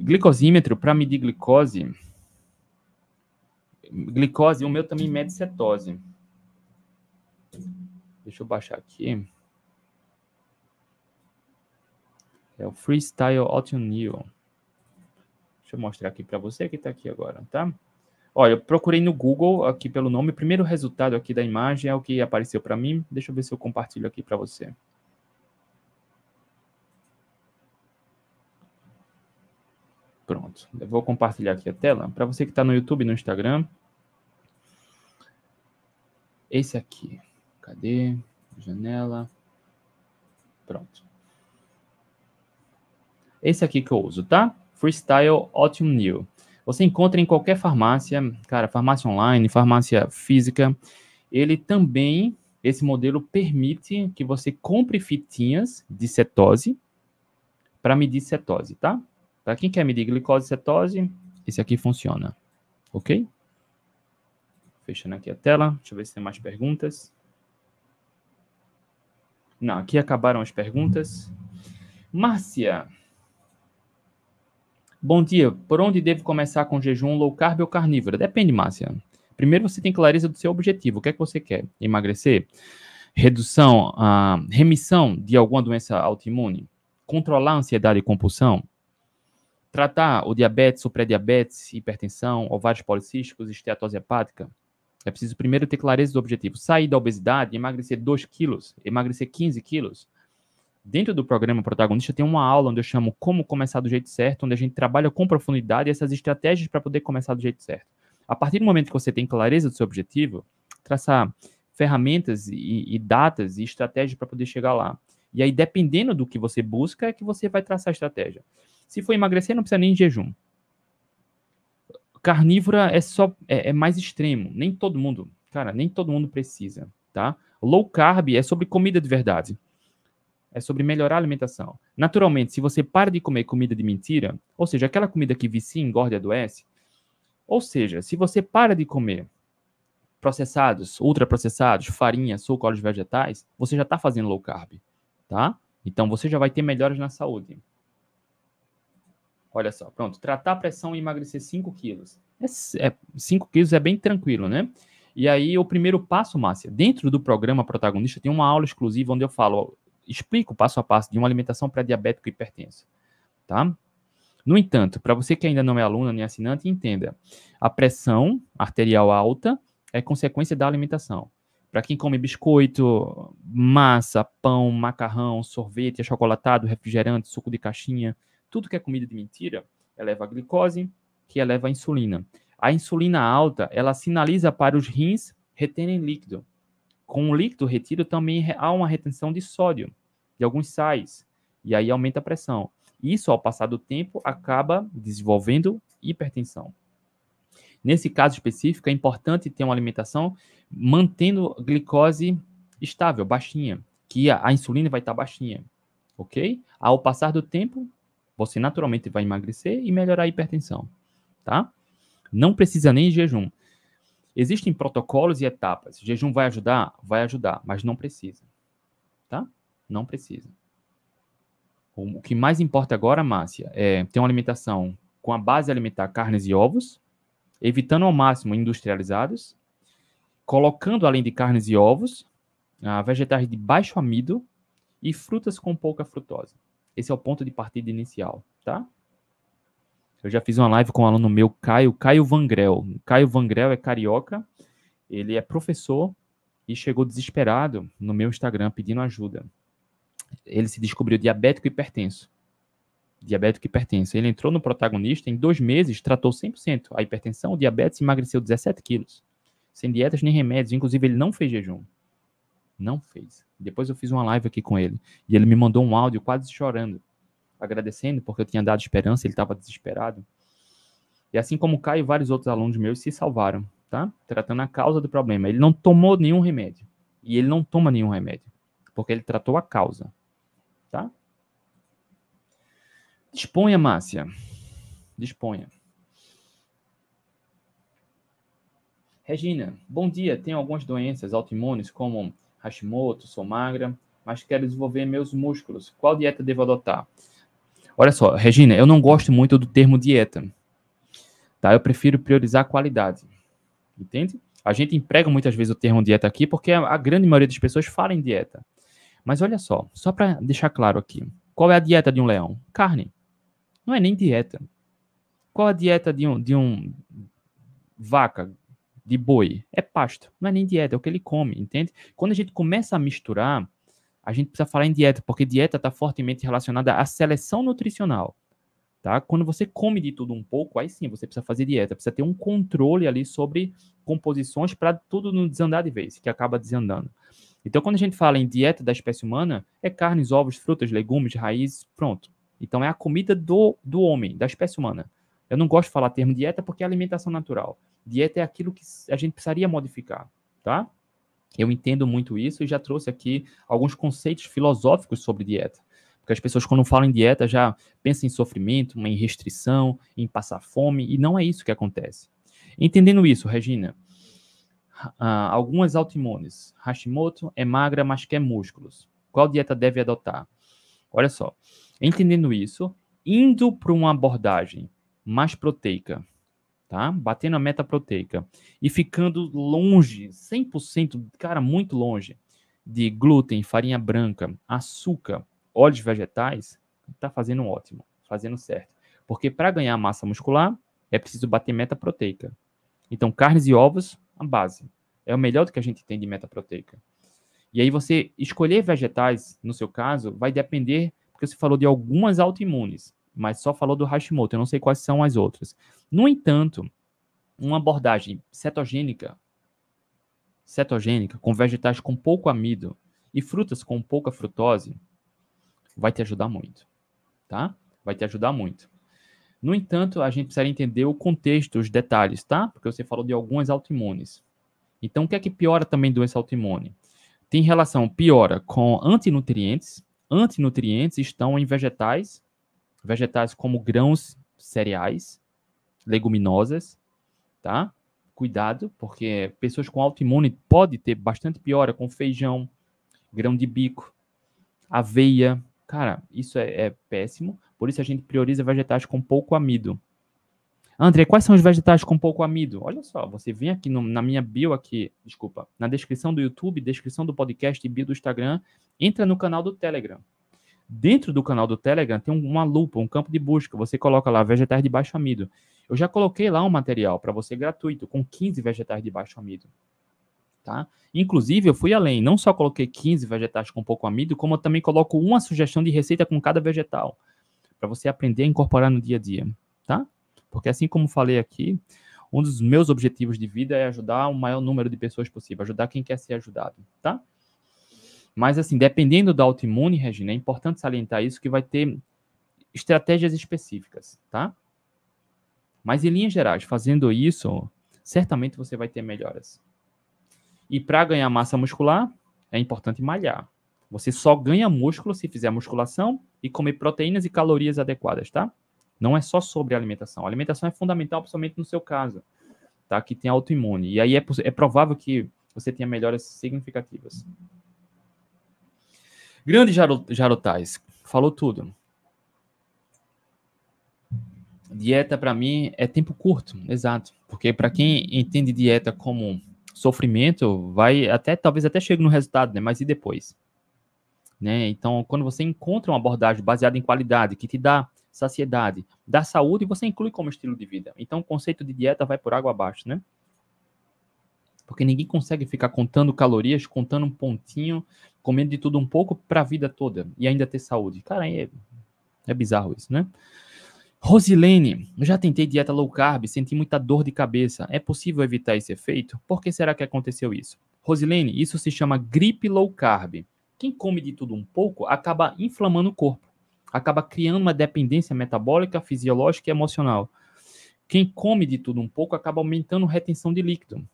Glicosímetro, para medir glicose, glicose, o meu também mede cetose. Deixa eu baixar aqui. É o Freestyle Auto-New. Deixa eu mostrar aqui para você que está aqui agora, tá? Olha, eu procurei no Google aqui pelo nome. O primeiro resultado aqui da imagem é o que apareceu para mim. Deixa eu ver se eu compartilho aqui para você. Pronto. Eu vou compartilhar aqui a tela. Para você que está no YouTube e no Instagram, esse aqui. Cadê? Janela. Pronto. Esse aqui que eu uso, tá? Freestyle Autumn New. Você encontra em qualquer farmácia, cara, farmácia online, farmácia física. Ele também, esse modelo permite que você compre fitinhas de cetose para medir cetose, tá? Para quem quer medir glicose e cetose, esse aqui funciona. Ok? Fechando aqui a tela. Deixa eu ver se tem mais perguntas. Não, aqui acabaram as perguntas. Márcia. Bom dia. Por onde devo começar com jejum low carb ou carnívoro? Depende, Márcia. Primeiro você tem clareza do seu objetivo. O que é que você quer? Emagrecer? Redução, uh, remissão de alguma doença autoimune? Controlar a ansiedade e compulsão? Tratar o diabetes, o pré-diabetes, hipertensão, ovários policísticos, esteatose hepática? É preciso primeiro ter clareza do objetivo. Sair da obesidade, emagrecer 2 quilos, emagrecer 15 quilos. Dentro do programa Protagonista tem uma aula onde eu chamo Como Começar do Jeito Certo, onde a gente trabalha com profundidade essas estratégias para poder começar do jeito certo. A partir do momento que você tem clareza do seu objetivo, traçar ferramentas e, e datas e estratégias para poder chegar lá. E aí, dependendo do que você busca, é que você vai traçar a estratégia. Se for emagrecer, não precisa nem de jejum carnívora é só é, é, mais extremo. Nem todo mundo, cara, nem todo mundo precisa, tá? Low carb é sobre comida de verdade. É sobre melhorar a alimentação. Naturalmente, se você para de comer comida de mentira, ou seja, aquela comida que vicia, engorda e adoece, ou seja, se você para de comer processados, ultraprocessados, farinha, suco, óleos vegetais, você já está fazendo low carb, tá? Então você já vai ter melhoras na saúde. Olha só, pronto. Tratar a pressão e emagrecer 5 quilos. 5 é, quilos é bem tranquilo, né? E aí, o primeiro passo, Márcia, dentro do programa protagonista, tem uma aula exclusiva onde eu falo, ó, explico passo a passo de uma alimentação pré-diabética e hipertensa, tá? No entanto, para você que ainda não é aluna nem assinante, entenda, a pressão arterial alta é consequência da alimentação. Para quem come biscoito, massa, pão, macarrão, sorvete, achocolatado, refrigerante, suco de caixinha, tudo que é comida de mentira eleva a glicose, que eleva a insulina. A insulina alta, ela sinaliza para os rins retém líquido. Com o líquido retido também há uma retenção de sódio, de alguns sais, e aí aumenta a pressão. Isso, ao passar do tempo, acaba desenvolvendo hipertensão. Nesse caso específico, é importante ter uma alimentação mantendo glicose estável, baixinha, que a, a insulina vai estar baixinha, ok? Ao passar do tempo, você naturalmente vai emagrecer e melhorar a hipertensão, tá? Não precisa nem jejum. Existem protocolos e etapas. Jejum vai ajudar? Vai ajudar, mas não precisa, tá? Não precisa. O que mais importa agora, Márcia, é ter uma alimentação com a base alimentar carnes e ovos, evitando ao máximo industrializados, colocando além de carnes e ovos, uh, vegetais de baixo amido e frutas com pouca frutose. Esse é o ponto de partida inicial, tá? Eu já fiz uma live com um aluno meu, Caio, Caio Vangrel. Caio Vangrel é carioca, ele é professor e chegou desesperado no meu Instagram pedindo ajuda. Ele se descobriu diabético e hipertenso. Diabético e hipertenso. Ele entrou no protagonista, em dois meses tratou 100% a hipertensão, o diabetes emagreceu 17 quilos. Sem dietas nem remédios. Inclusive, ele não fez jejum. Não fez. Depois eu fiz uma live aqui com ele. E ele me mandou um áudio quase chorando. Agradecendo, porque eu tinha dado esperança, ele estava desesperado. E assim como o Caio vários outros alunos meus se salvaram, tá? Tratando a causa do problema. Ele não tomou nenhum remédio. E ele não toma nenhum remédio. Porque ele tratou a causa. Tá? Disponha, Márcia. Disponha. Regina, bom dia. Tenho algumas doenças autoimunes, como Hashimoto, sou magra, mas quero desenvolver meus músculos. Qual dieta devo adotar? Olha só, Regina, eu não gosto muito do termo dieta. Tá? Eu prefiro priorizar a qualidade. Entende? A gente emprega muitas vezes o termo dieta aqui porque a grande maioria das pessoas fala em dieta. Mas olha só, só para deixar claro aqui. Qual é a dieta de um leão? Carne. Não é nem dieta. Qual é a dieta de um, de um vaca, de boi, é pasto, não é nem dieta, é o que ele come, entende? Quando a gente começa a misturar, a gente precisa falar em dieta, porque dieta está fortemente relacionada à seleção nutricional. Tá? Quando você come de tudo um pouco, aí sim você precisa fazer dieta, precisa ter um controle ali sobre composições para tudo não desandar de vez, que acaba desandando. Então, quando a gente fala em dieta da espécie humana, é carnes, ovos, frutas, legumes, raízes, pronto. Então, é a comida do, do homem, da espécie humana. Eu não gosto de falar termo dieta porque é alimentação natural. Dieta é aquilo que a gente precisaria modificar, tá? Eu entendo muito isso e já trouxe aqui alguns conceitos filosóficos sobre dieta. Porque as pessoas, quando falam em dieta, já pensam em sofrimento, em restrição, em passar fome, e não é isso que acontece. Entendendo isso, Regina, uh, algumas autoimunes. Hashimoto é magra, mas quer músculos. Qual dieta deve adotar? Olha só, entendendo isso, indo para uma abordagem mais proteica, tá? Batendo a meta proteica e ficando longe, 100%, cara, muito longe de glúten, farinha branca, açúcar, óleos vegetais, tá fazendo ótimo, fazendo certo. Porque para ganhar massa muscular é preciso bater meta proteica. Então, carnes e ovos, a base. É o melhor do que a gente tem de meta proteica. E aí você escolher vegetais, no seu caso, vai depender, porque você falou de algumas autoimunes mas só falou do Hashimoto, eu não sei quais são as outras. No entanto, uma abordagem cetogênica, cetogênica, com vegetais com pouco amido e frutas com pouca frutose, vai te ajudar muito, tá? Vai te ajudar muito. No entanto, a gente precisa entender o contexto, os detalhes, tá? Porque você falou de algumas autoimunes. Então, o que é que piora também doença autoimune? Tem relação, piora com antinutrientes. Antinutrientes estão em vegetais vegetais como grãos, cereais, leguminosas, tá? Cuidado, porque pessoas com autoimune pode ter bastante piora com feijão, grão de bico, aveia. Cara, isso é, é péssimo. Por isso a gente prioriza vegetais com pouco amido. André, quais são os vegetais com pouco amido? Olha só, você vem aqui no, na minha bio aqui, desculpa, na descrição do YouTube, descrição do podcast e bio do Instagram, entra no canal do Telegram. Dentro do canal do Telegram tem uma lupa, um campo de busca. Você coloca lá vegetais de baixo amido. Eu já coloquei lá um material para você gratuito, com 15 vegetais de baixo amido. Tá? Inclusive, eu fui além. Não só coloquei 15 vegetais com pouco amido, como eu também coloco uma sugestão de receita com cada vegetal. Para você aprender a incorporar no dia a dia. Tá? Porque assim como falei aqui, Um dos meus objetivos de vida é ajudar o maior número de pessoas possível, ajudar quem quer ser ajudado, tá? Mas, assim, dependendo da autoimune, Regina, é importante salientar isso, que vai ter estratégias específicas, tá? Mas, em linhas gerais, fazendo isso, certamente você vai ter melhoras. E para ganhar massa muscular, é importante malhar. Você só ganha músculo se fizer musculação e comer proteínas e calorias adequadas, tá? Não é só sobre alimentação. A alimentação é fundamental, principalmente no seu caso, tá? Que tem autoimune. E aí é, é provável que você tenha melhoras significativas. Grande Jarotais, falou tudo. Dieta para mim é tempo curto, exato. Porque para quem entende dieta como sofrimento, vai até talvez até chegue no resultado, né? Mas e depois? Né? Então, quando você encontra uma abordagem baseada em qualidade, que te dá saciedade, dá saúde, você inclui como estilo de vida. Então, o conceito de dieta vai por água abaixo, né? Porque ninguém consegue ficar contando calorias, contando um pontinho, comendo de tudo um pouco para a vida toda e ainda ter saúde. Cara, é, é bizarro isso, né? Rosilene, já tentei dieta low carb, senti muita dor de cabeça. É possível evitar esse efeito? Por que será que aconteceu isso? Rosilene, isso se chama gripe low carb. Quem come de tudo um pouco acaba inflamando o corpo acaba criando uma dependência metabólica, fisiológica e emocional. Quem come de tudo um pouco acaba aumentando a retenção de líquido.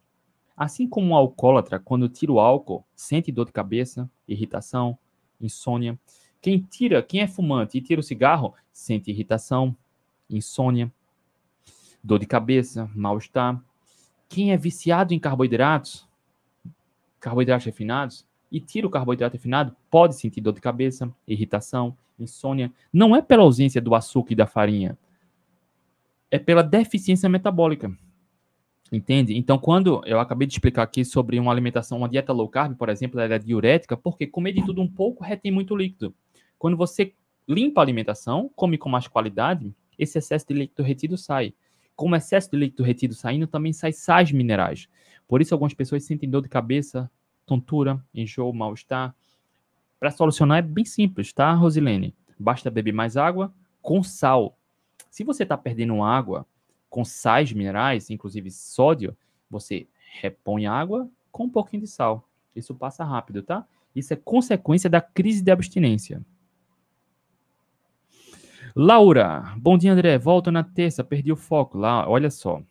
Assim como um alcoólatra, quando tira o álcool, sente dor de cabeça, irritação, insônia. Quem tira, quem é fumante e tira o cigarro, sente irritação, insônia, dor de cabeça, mal-estar. Quem é viciado em carboidratos, carboidratos refinados, e tira o carboidrato refinado, pode sentir dor de cabeça, irritação, insônia. Não é pela ausência do açúcar e da farinha, é pela deficiência metabólica. Entende? Então, quando eu acabei de explicar aqui sobre uma alimentação, uma dieta low carb, por exemplo, ela é diurética, porque comer de tudo um pouco retém muito líquido. Quando você limpa a alimentação, come com mais qualidade, esse excesso de líquido retido sai. Com o excesso de líquido retido saindo, também sai sais minerais. Por isso, algumas pessoas sentem dor de cabeça, tontura, enjoo, mal-estar. Para solucionar é bem simples, tá, Rosilene? Basta beber mais água com sal. Se você está perdendo água com sais minerais, inclusive sódio, você repõe água com um pouquinho de sal. Isso passa rápido, tá? Isso é consequência da crise de abstinência. Laura, bom dia, André. Volto na terça, perdi o foco. Lá, olha só.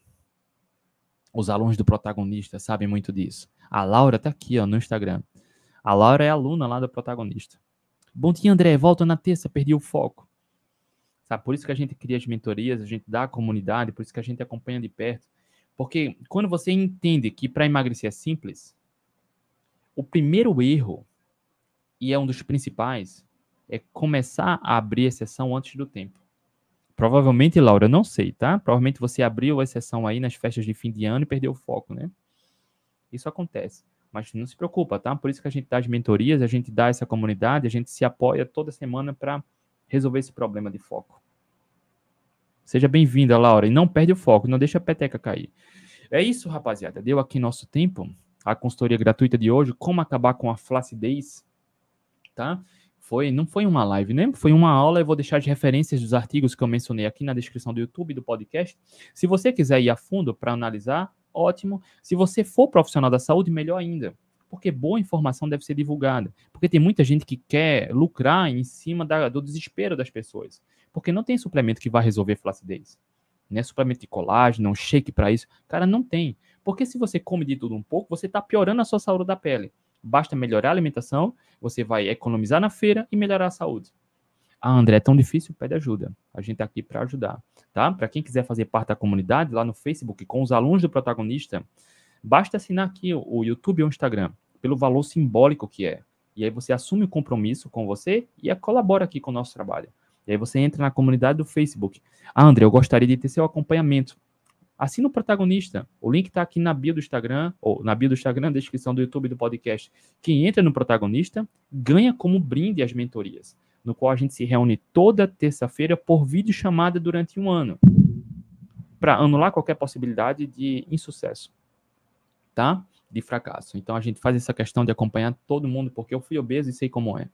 Os alunos do protagonista sabem muito disso. A Laura tá aqui, ó, no Instagram. A Laura é aluna lá do protagonista. Bom dia, André. Volta na terça, perdi o foco. Sabe, por isso que a gente cria as mentorias, a gente dá a comunidade, por isso que a gente acompanha de perto. Porque quando você entende que para emagrecer é simples, o primeiro erro, e é um dos principais, é começar a abrir exceção antes do tempo. Provavelmente, Laura, não sei, tá? Provavelmente você abriu a exceção aí nas festas de fim de ano e perdeu o foco, né? Isso acontece. Mas não se preocupa, tá? Por isso que a gente dá as mentorias, a gente dá essa comunidade, a gente se apoia toda semana para resolver esse problema de foco. Seja bem-vinda, Laura, e não perde o foco, não deixa a peteca cair. É isso, rapaziada. Deu aqui nosso tempo. A consultoria gratuita de hoje, como acabar com a flacidez, tá? Foi, não foi uma live, né? Foi uma aula. Eu vou deixar as referências dos artigos que eu mencionei aqui na descrição do YouTube do podcast. Se você quiser ir a fundo para analisar, ótimo. Se você for profissional da saúde, melhor ainda. Porque boa informação deve ser divulgada. Porque tem muita gente que quer lucrar em cima da, do desespero das pessoas. Porque não tem suplemento que vai resolver flacidez. Né? Suplemento de colágeno, um shake para isso. Cara, não tem. Porque se você come de tudo um pouco, você está piorando a sua saúde da pele. Basta melhorar a alimentação, você vai economizar na feira e melhorar a saúde. Ah, André, é tão difícil? Pede ajuda. A gente está aqui para ajudar, tá? Para quem quiser fazer parte da comunidade, lá no Facebook, com os alunos do protagonista, basta assinar aqui o YouTube ou o Instagram, pelo valor simbólico que é. E aí você assume o compromisso com você e colabora aqui com o nosso trabalho. E aí você entra na comunidade do Facebook. Ah, André, eu gostaria de ter seu acompanhamento. Assina o protagonista. O link está aqui na bio do Instagram, ou na bio do Instagram, descrição do YouTube do podcast. Quem entra no protagonista ganha como brinde as mentorias no qual a gente se reúne toda terça-feira por vídeo chamada durante um ano, para anular qualquer possibilidade de insucesso, tá? De fracasso. Então a gente faz essa questão de acompanhar todo mundo, porque eu fui obeso e sei como é.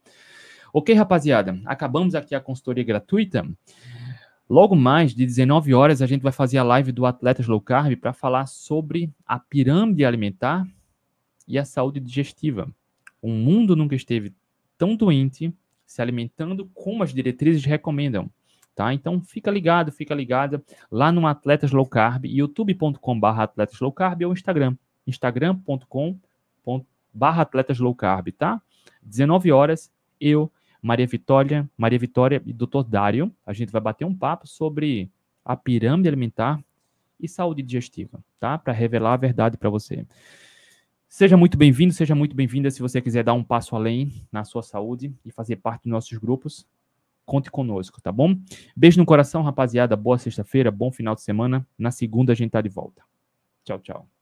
Ok, rapaziada, acabamos aqui a consultoria gratuita. Logo mais de 19 horas a gente vai fazer a live do Atletas Low Carb para falar sobre a pirâmide alimentar e a saúde digestiva. O mundo nunca esteve tão doente se alimentando como as diretrizes recomendam. Tá? Então fica ligado, fica ligada lá no Atletas Low Carb, youtube.com.br Atletas Low Carb ou Instagram, instagram.com.br Atletas Low Carb, tá? 19 horas, eu, Maria Vitória, Maria Vitória e Dr. Dário, a gente vai bater um papo sobre a pirâmide alimentar e saúde digestiva, tá? Para revelar a verdade para você. Seja muito bem-vindo, seja muito bem-vinda. Se você quiser dar um passo além na sua saúde e fazer parte dos nossos grupos, conte conosco, tá bom? Beijo no coração, rapaziada. Boa sexta-feira, bom final de semana. Na segunda a gente tá de volta. Tchau, tchau.